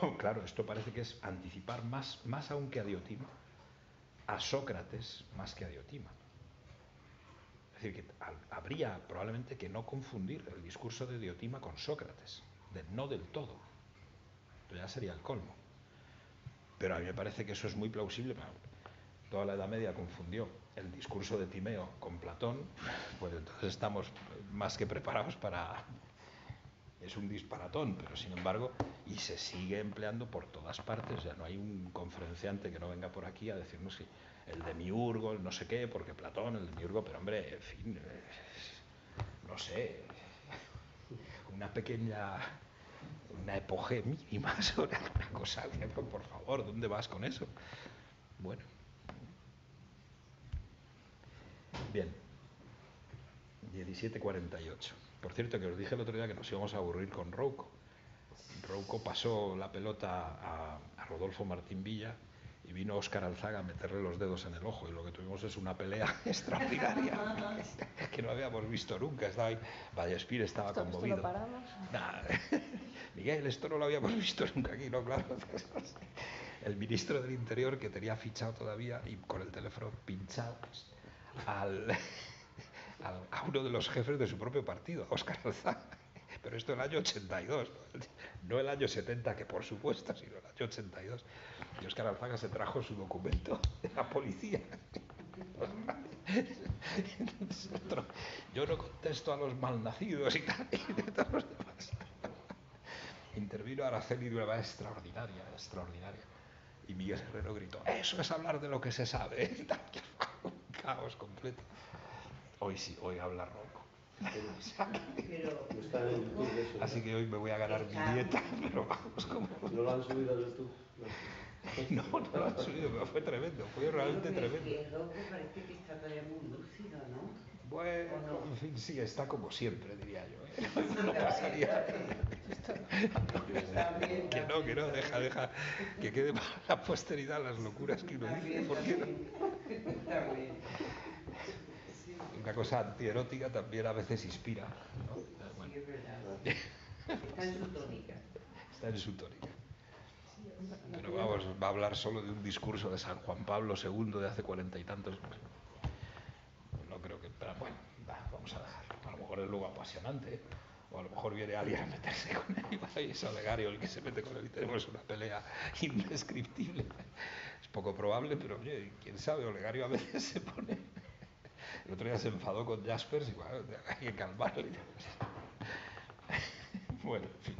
no. claro, esto parece que es anticipar más, más aún que a Diotima, a Sócrates más que a Diotima. Es decir, que habría probablemente que no confundir el discurso de Diotima con Sócrates, no del todo. Esto ya sería el colmo. Pero a mí me parece que eso es muy plausible. Toda la Edad Media confundió el discurso de Timeo con Platón, pues entonces estamos más que preparados para... Es un disparatón, pero sin embargo, y se sigue empleando por todas partes, ya no hay un conferenciante que no venga por aquí a decirnos que el de Miurgo, el no sé qué, porque Platón, el de Miurgo, pero hombre, en fin, no sé, una pequeña, una epoge mínima sobre alguna cosa, por favor, ¿dónde vas con eso? Bueno. Bien, 1748. Por cierto, que os dije el otro día que nos íbamos a aburrir con Rouco. Rouco pasó la pelota a, a Rodolfo Martín Villa y vino Óscar Alzaga a meterle los dedos en el ojo y lo que tuvimos es una pelea extraordinaria que no habíamos visto nunca. Estaba ahí, Vallespir estaba Esto, esto conmovido. lo paramos. Nah, Miguel, esto no lo habíamos visto nunca aquí, no, claro. El ministro del Interior que tenía fichado todavía y con el teléfono pinchado al, al- a uno de los jefes de su propio partido, Óscar Alzaga. Pero esto el año 82, ¿no? el año 70, que por supuesto, sino el año 82. Y Óscar Alzaga se trajo su documento de la policía. Yo no contesto a los malnacidos y tal, y de todos los demás. Intervino Araceli de una manera extraordinaria, extraordinaria. Y Miguel Herrero gritó, eso es hablar de lo que se sabe. Un caos completo. Hoy sí, hoy habla Rocco. O sea que-. Así que hoy me voy a ganar mi dieta, pero vamos, como... ¿No lo han subido al YouTube? No, no lo han subido, pero fue tremendo, fue realmente tremendo. que Rocco parece que está todavía muy lúcido, ¿no? Bueno, en fin, sí, está como siempre, diría yo. ¿eh? No pasaría. Que no, que no, deja, deja, que quede para la posteridad las locuras que uno dice, ¿por qué no? Una cosa antierótica también a veces inspira, ¿no? sí, Bueno, es verdad. Está en su tónica. está en su tónica. Pero vamos, va a hablar solo de un discurso de San Juan Pablo II de hace cuarenta y tantos. No creo que, pero bueno, va, vamos a dejarlo. A lo mejor es luego apasionante, ¿eh? o a lo mejor viene alguien a meterse con él y es Olegario el que se mete con él y tenemos una pelea indescriptible. Es poco probable, pero oye, quién sabe, Olegario a veces se pone. El otro día se enfadó con Jaspers y bueno, hay que calmarle. Bueno, en fin.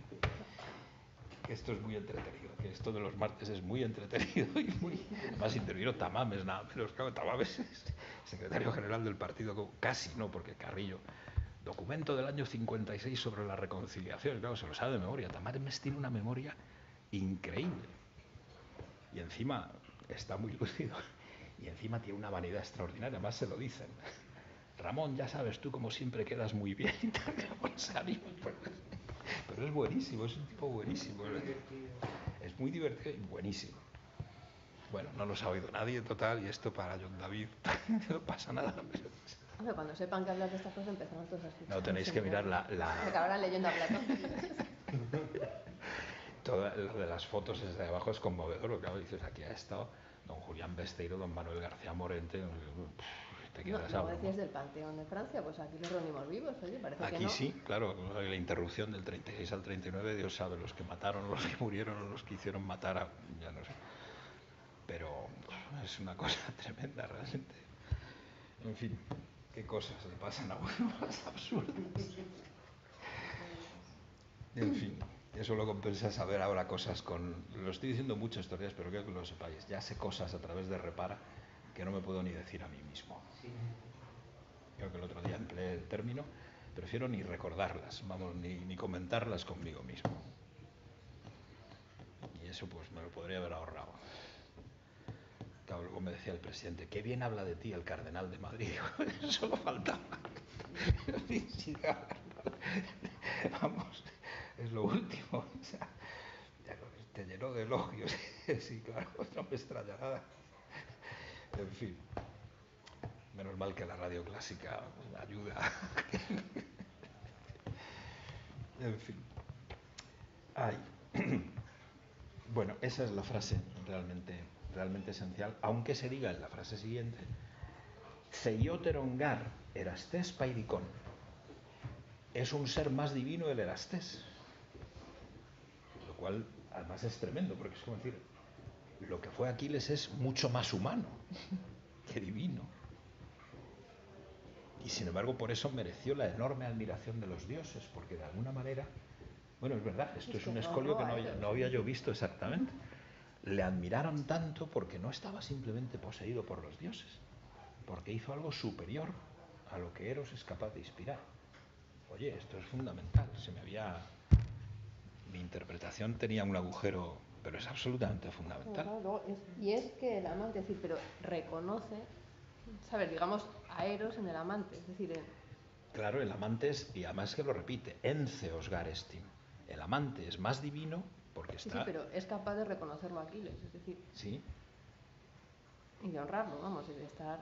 Esto es muy entretenido, esto de los martes es muy entretenido y muy... Más intervino Tamames, nada menos, claro, Tamames es secretario general del partido, casi no, porque Carrillo, documento del año 56 sobre la reconciliación, claro, se lo sabe de memoria, Tamames tiene una memoria increíble. Y encima está muy lúcido y encima tiene una vanidad extraordinaria, además se lo dicen. Ramón, ya sabes, tú como siempre quedas muy bien y ánimo, pues. Pero es buenísimo, es un tipo buenísimo. Es muy divertido y buenísimo. Bueno, no los ha oído nadie total y esto para John David no pasa nada. pero Cuando sepan que hablas de estas cosas empezarán todos a escuchar. No tenéis que mirar la, la- Acabarán leyendo a Platón. toda lo de las fotos desde abajo es conmovedor. Lo que claro, dices, aquí ha estado don Julián Besteiro, don Manuel García Morente. pff, Te No, quedas luego a- decías del Panteón de Francia, pues aquí los reunimos vivos, oye, parece que Aquí no. sí, claro, la interrupción del 36 al 39, Dios sabe los que mataron, los que murieron los que hicieron matar a... ya no sé. Pero es una cosa tremenda realmente. En fin, qué cosas le pasan a uno más absurdas. En fin, eso lo compensa saber ahora cosas con... Lo estoy diciendo mucho estos días, pero quiero que lo sepáis. Ya sé cosas a través de Repara que no me puedo ni decir a mí mismo creo que el otro día empleé el término, prefiero ni recordarlas, vamos, ni, ni comentarlas conmigo mismo. Y eso pues me lo podría haber ahorrado. Claro, luego me decía el presidente, qué bien habla de ti el cardenal de Madrid. Solo faltaba. Vamos, es lo último. Ya te llenó de elogios. Sí, claro, no me extraña nada. En fin. Menos mal que la radio clásica ayuda. en fin. Ay. Bueno, esa es la frase realmente, realmente esencial, aunque se diga en la frase siguiente, Ceioterongar erastés paidicón. Es un ser más divino el erastés. Cual además es tremendo, porque es como decir, lo que fue Aquiles es mucho más humano que divino. Y sin embargo, por eso mereció la enorme admiración de los dioses, porque de alguna manera, bueno, es verdad, esto Es un escolio que no había, no había yo visto exactamente. Le admiraron tanto porque no estaba simplemente poseído por los dioses, porque hizo algo superior a lo que Eros es capaz de inspirar. Oye, esto es fundamental. Se me había. Mi interpretación tenía un agujero, pero es absolutamente fundamental. Es- y es que el amante, es decir, pero reconoce, ¿sabes? Digamos, a Eros en el amante, es decir, en- Claro, el amante es, y además que lo repite, enceos garestim. El amante es más divino porque está... sí, pero es capaz de reconocerlo Aquiles, es decir, Sí, y de honrarlo, vamos, y de estar...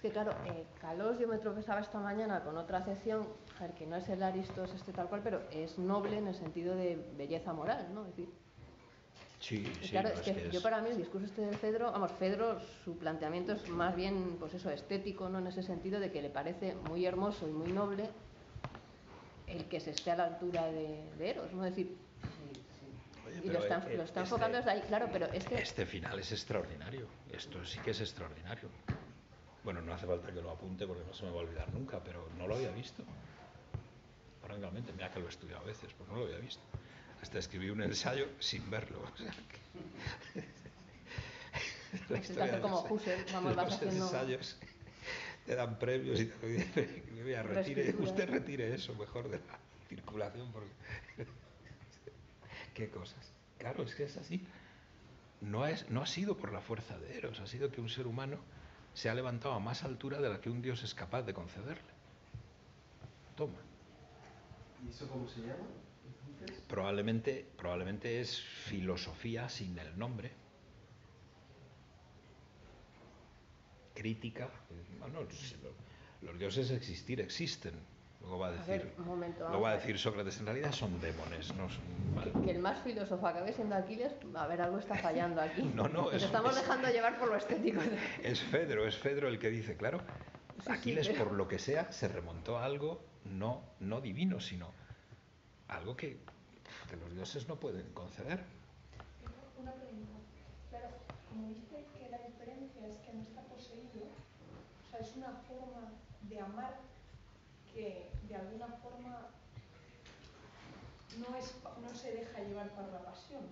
Es que claro, eh, Calós yo me tropezaba esta mañana con otra acepción, a ver, que no es el Aristos este tal cual, pero es noble en el sentido de belleza moral, ¿no? Es decir, sí, y sí. claro, no, es que, yo para mí el discurso este de Fedro, vamos, Fedro, su planteamiento es más bien, pues eso, estético, ¿no? En ese sentido de que le parece muy hermoso y muy noble el que se esté a la altura de, de Eros, ¿no? Es decir. Oye, y lo están, eh, lo están este- enfocando desde ahí, claro, pero es que... Este final es extraordinario. Esto sí que es extraordinario. Bueno, no hace falta que lo apunte porque no se me va a olvidar nunca, pero no lo había visto. Francamente, mira que lo he estudiado a veces, pues no lo había visto. Hasta escribí un ensayo sin verlo. o sea que- La Pues es historia de como los- vamos, vas haciendo- ensayos te dan premios y te lo dicen. Mira, retire, usted retire eso mejor de la circulación porque qué cosas. Claro, es que es así. No, es, no ha sido por la fuerza de Eros, ha sido que un ser humano se ha levantado a más altura de la que un Dios es capaz de concederle. Toma. ¿Y eso cómo se llama? Probablemente, probablemente es filosofía sin el nombre. Crítica. Bueno, los dioses existir existen. Luego va a A decir, ver, un momento, va a a decir Sócrates, en realidad son demones, no son mal- Que el más filósofo acabe siendo Aquiles, a ver, algo está fallando aquí. No, no, Nos es- estamos es- dejando llevar por lo estético. Es Fedro, es Fedro el que dice, claro, Sí, sí, Aquiles pero- por lo que sea se remontó a algo no, no divino, sino algo que, que los dioses no pueden conceder. Una pregunta. Claro, como dice que la diferencia es que no está poseído, o sea, es una forma de amar que de alguna forma no, es, no se deja llevar por la pasión.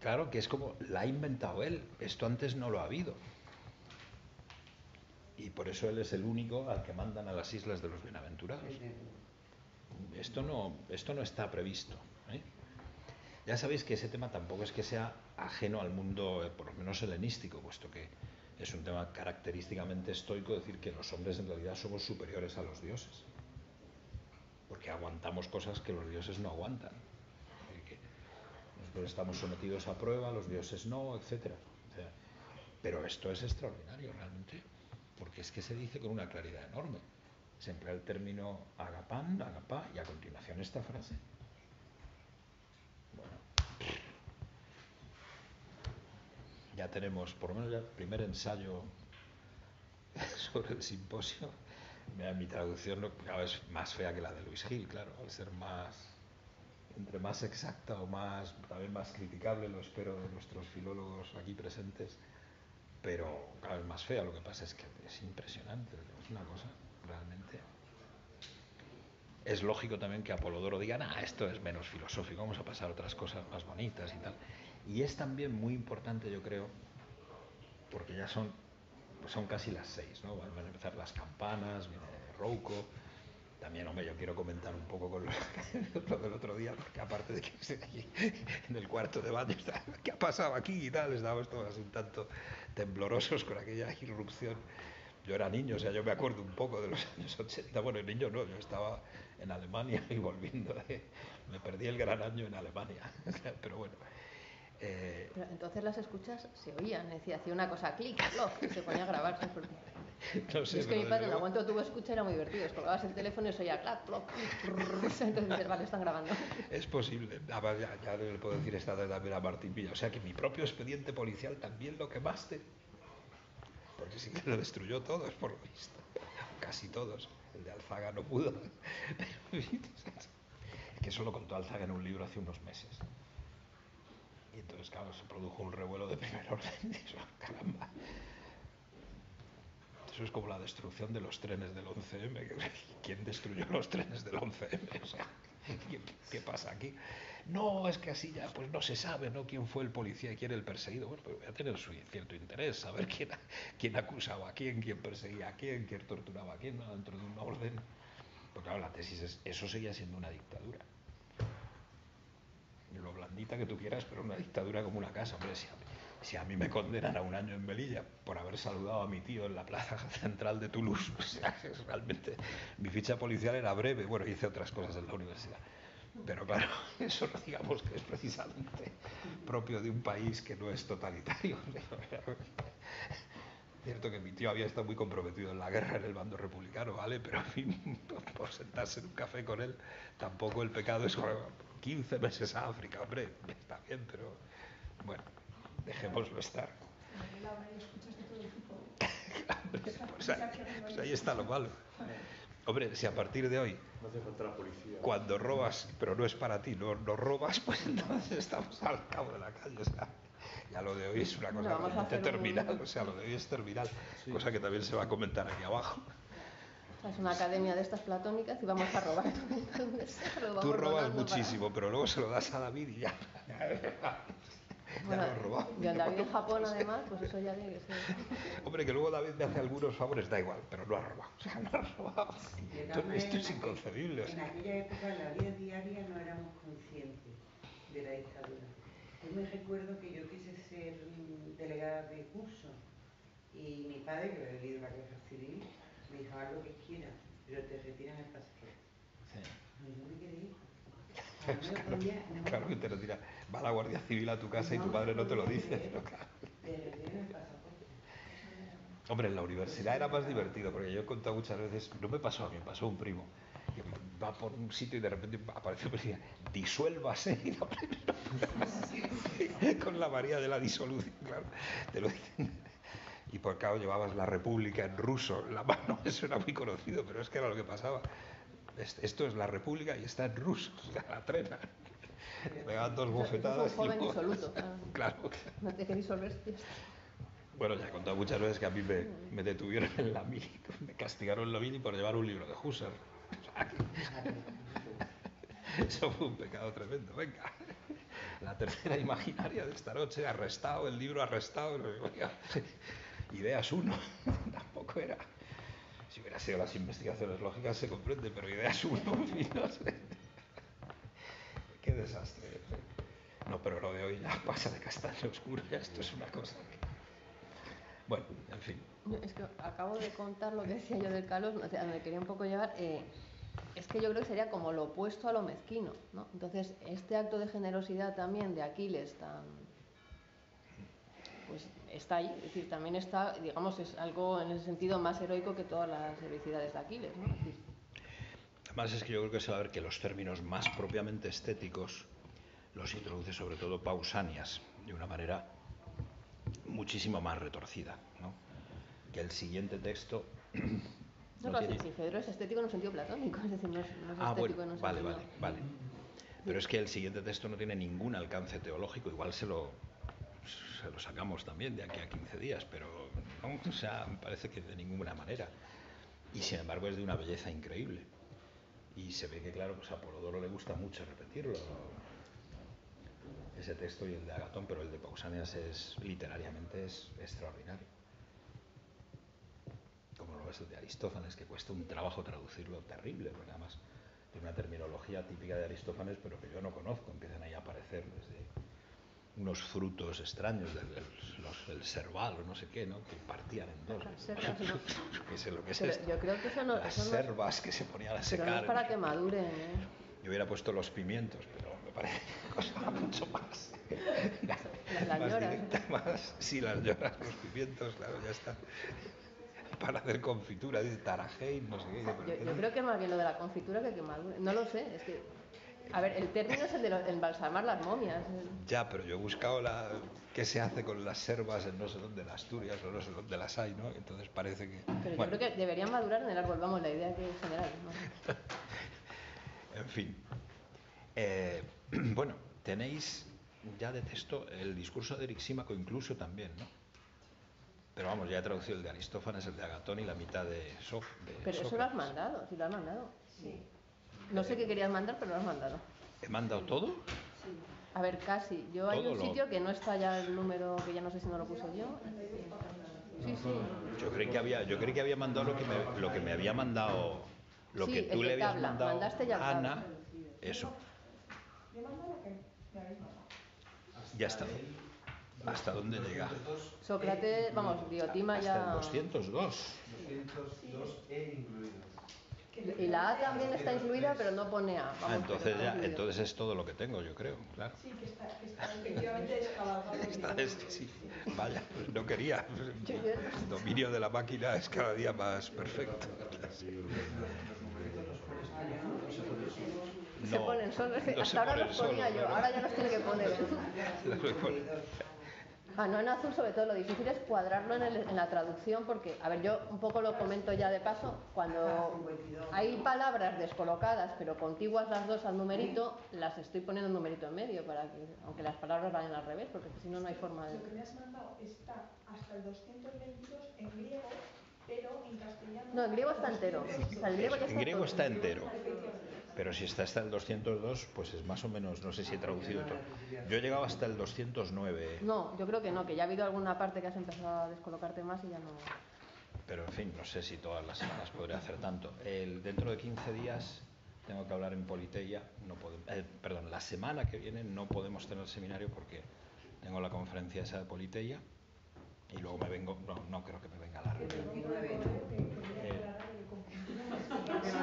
Claro que es como, la ha inventado él, esto antes no lo ha habido. Y por eso él es el único al que mandan a las islas de los bienaventurados. Esto no, esto no está previsto. ¿eh? Ya sabéis que ese tema tampoco es que sea ajeno al mundo, eh, por lo menos helenístico, puesto que es un tema característicamente estoico decir que los hombres en realidad somos superiores a los dioses. Porque aguantamos cosas que los dioses no aguantan. Nosotros estamos sometidos a prueba, los dioses no, etc. pero esto es extraordinario realmente, porque es que se dice con una claridad enorme. Se emplea el término agapán, agapá, y a continuación esta frase. Ya tenemos, por lo menos el primer ensayo sobre el simposio. Mira, mi traducción no- claro, es más fea que la de Luis Gil, claro, al ser más, entre más exacta o más, también más criticable, lo espero de nuestros filólogos aquí presentes, pero claro, es más fea, lo que pasa es que es impresionante, es una cosa realmente. Es lógico también que Apolodoro diga, nah, esto es menos filosófico, vamos a pasar otras cosas más bonitas y tal. Y es también muy importante, yo creo, porque ya son, pues son casi las seis, ¿no? Van a empezar las campanas, viene Rouco. También, hombre, yo quiero comentar un poco con lo, lo del otro día, porque aparte de que en el cuarto de baño, ¿qué ha pasado aquí y tal? Estábamos todos un tanto temblorosos con aquella irrupción. Yo era niño, o sea, yo me acuerdo un poco de los años 80. Bueno, niño no, yo estaba en Alemania y volviendo de... Me perdí el gran año en Alemania, pero bueno. Eh, Pero entonces las escuchas se oían, decir, hacía una cosa clic, y se ponía a grabarse. Porque... no Y sé, es que mi padre, el luego- aguanto tuvo escucha era muy divertido. Colgabas el teléfono y se oía clac, plof, entonces dices, vale, están grabando. Es posible. Además, ya, ya le puedo decir esta tarde también a Martín Villa. O sea que mi propio expediente policial también lo quemaste. Porque sí que lo destruyó todos, por lo visto. Casi todos. El de Alzaga no pudo. Es que eso lo contó Alzaga en un libro hace unos meses. Y entonces, claro, se produjo un revuelo de primer orden. Eso, caramba. Eso es como la destrucción de los trenes del 11M. que- ¿Quién destruyó los trenes del 11M? O sea, ¿qué, pasa aquí? No, es que así ya pues no se sabe ¿no? quién fue el policía y quién el perseguido. Bueno, pero voy a tener cierto interés, saber quién, quién acusaba a quién, quién perseguía a quién, quién torturaba a quién ¿no? dentro de un orden. Porque claro, la tesis es, eso seguía siendo una dictadura. Lo blandita que tú quieras, pero una dictadura como una casa, hombre, si, a mí me condenan a un año en Melilla por haber saludado a mi tío en la plaza central de Toulouse, o sea, es realmente mi ficha policial era breve, bueno, hice otras cosas en la universidad. Pero claro, eso no digamos que es precisamente propio de un país que no es totalitario. Cierto que mi tío había estado muy comprometido en la guerra en el bando republicano, ¿vale? Pero en fin, por sentarse en un café con él, tampoco el pecado es 15 meses a África, hombre, está bien, pero bueno, dejémoslo estar. pues, ahí, pues ahí está lo malo. Hombre, si a partir de hoy, No cuando robas, pero no es para ti, no, no robas, pues entonces estamos al cabo de la calle. O sea, ya lo de hoy es una cosa un- terminal, o sea, lo de hoy es terminal, cosa que también se va a comentar aquí abajo. Es una academia de estas platónicas y vamos a robar lo Tú robas donando para- muchísimo, pero luego se lo das a David y ya. ya Bueno, lo has robado. y David en Japón además, pues eso ya tiene que ser. Hombre, que luego David me hace algunos favores, da igual, pero no ha robado. O sea, no ha robado. Esto, es inconcebible. En aquella época, en la vida diaria, no éramos conscientes de la dictadura. Yo me recuerdo que yo quise ser mm, delegada de curso y mi padre, que había leído la guerra civil, me dijo, haz lo que quieras, pero te retiran el pasaporte. Y yo me quedé. No me podía- no Claro que te lo dirá. Va la Guardia Civil a tu casa y tu padre no te lo dice. pero claro. Te retiran el pasaporte. Hombre, en la universidad era más divertido, porque yo he contado muchas veces, no me pasó a mí, me pasó a un primo, que va por un sitio y de repente aparece un policía, disuélvase, y la con la María de la disolución, claro, te lo dicen. Y por claro, llevabas la República en ruso en la mano, eso era muy conocido, pero es que era lo que pasaba. Es- Esto es la República y está en ruso, la trena. Le pegaban dos es un bofetadas. y joven disoluto, claro. No te que disolverse. ya está. Bueno, ya he contado muchas veces que a mí me, me detuvieron en la mili, me castigaron en la mili por llevar un libro de Husserl. Eso fue un pecado tremendo. Venga, la tercera imaginaria de esta noche, arrestado, el libro arrestado. Ideas uno, tampoco era. Si hubiera sido las investigaciones lógicas se comprende, pero ideas uno, en fin, no sé. Qué desastre. No, pero lo de hoy ya pasa de castaño oscuro, ya esto es una cosa. Bueno, en fin. Es que acabo de contar lo que decía yo del Carlos, o sea, me quería un poco llevar. eh, es que yo creo que sería como lo opuesto a lo mezquino, ¿no? Entonces, este acto de generosidad también de Aquiles tan. Pues está ahí, es decir, también está, digamos, es algo en ese sentido más heroico que todas las heroicidades de Aquiles, ¿no? Decir, Además es que yo creo que se va a ver que los términos más propiamente estéticos los introduce sobre todo Pausanias de una manera muchísimo más retorcida, ¿no? Que el siguiente texto No, no tiene- si, Fedro es estético en un sentido platónico, es decir, no es, no es Ah, estético bueno, en un vale, sentido... vale, vale. Pero es que el siguiente texto no tiene ningún alcance teológico, igual se lo, se lo sacamos también de aquí a 15 días, pero no, o sea, me parece que de ninguna manera. Y sin embargo es de una belleza increíble. Y se ve que, claro, pues a Polodoro le gusta mucho repetirlo, ese texto y el de Agatón, pero el de Pausanias es, literariamente, extraordinario. Como lo es el de Aristófanes, que cuesta un trabajo traducirlo terrible, porque además tiene una terminología típica de Aristófanes, pero que yo no conozco. Empiezan ahí a aparecer desde unos frutos extraños, del, los- el serval o no sé qué, ¿no? que partían en dos. Las qué sé lo que es Pero esto. yo creo que eso no- Las eso no que se ponían a Pero secar. no es para que maduren, ¿eh? Yo hubiera puesto los pimientos, pero me parece cosa mucho más. Las- las más lloras. directa, más. Sí, las lloras, los pimientos, claro, ya está. Para hacer confitura, dice Tarajei, no sé qué. pero Yo, ¿qué yo creo que más bien lo de la confitura que que madure. No lo sé, es que... A ver, el término es el de lo- embalsamar las momias. Ya, pero yo he buscado la, qué se hace con las servas en no sé dónde, en Asturias o no sé dónde las hay, ¿no? Entonces parece que. Pero bueno, yo creo que deberían madurar en el árbol, vamos, la idea que es general. ¿no? En fin. Eh, bueno, tenéis ya de texto el discurso de Erixímaco incluso también, ¿no? Pero vamos, ya he traducido el de Aristófanes, el de Agatón y la mitad de, Sof, de Pero eso lo has mandado, sí lo has mandado. No sé qué querías mandar, pero lo has mandado. ¿He mandado todo? A ver, casi. Yo hay un lo- sitio que no está ya el número, que ya no sé si no lo puse yo. Sí, sí. Yo creí que había, yo creí que había mandado lo que me, lo que me había mandado, lo Sí, que tú el le habías tabla. mandado Mandaste ya a Ana, tabla. eso, ya está. ¿Hasta dónde llega? Sócrates, vamos, Diotima Hasta ya... el 202. 202 E incluido. Y la A también está incluida, pero no pone A. Ah, Vamos, entonces, pero está ya, entonces es todo lo que tengo, yo creo, claro. Sí, que está, que está efectivamente. Esta es sí. Vaya, pues no quería. El dominio de la máquina es cada día más perfecto. Se ponen solos. no Hasta se ahora los ponía solos, yo, ahora ya los tiene que poner. Ah, no, en azul sobre todo lo difícil es cuadrarlo en, el- en la traducción porque, a ver, yo un poco lo comento ya de paso, cuando hay palabras descolocadas pero contiguas las dos al numerito, las estoy poniendo un numerito en medio para que, aunque las palabras vayan al revés, porque si no, no hay forma de... Lo que me has mandado está hasta el 222 en griego, pero en castellano. No, en griego está entero. O sea, el griego ya En griego todo. está entero. Pero si está hasta el 202, pues es más o menos, no sé si he traducido todo. Yo he llegado hasta el 209, No, yo creo que no, que ya ha habido alguna parte que has empezado a descolocarte más y ya no... pero en fin, no sé si todas las semanas podré hacer tanto. El, dentro de 15 días tengo que hablar en Politeia, no podem- eh, perdón, la semana que viene no podemos tener seminario porque tengo la conferencia esa de Politeia y luego me vengo, no, no creo que me venga la reunión. Eh,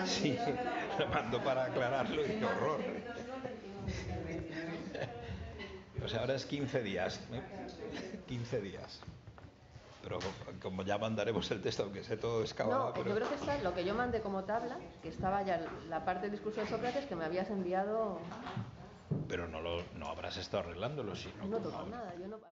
Sí, lo mando para aclararlo y qué horror. Pues ahora es 15 días, ¿eh? 15 días. Pero como ya mandaremos el texto, aunque sé todo No, excavado, pero... yo creo que está lo que yo mandé como tabla, que estaba ya la parte del discurso de Sócrates que me habías enviado... pero no, lo, no habrás estado arreglándolo, si No he tocado nada, yo no...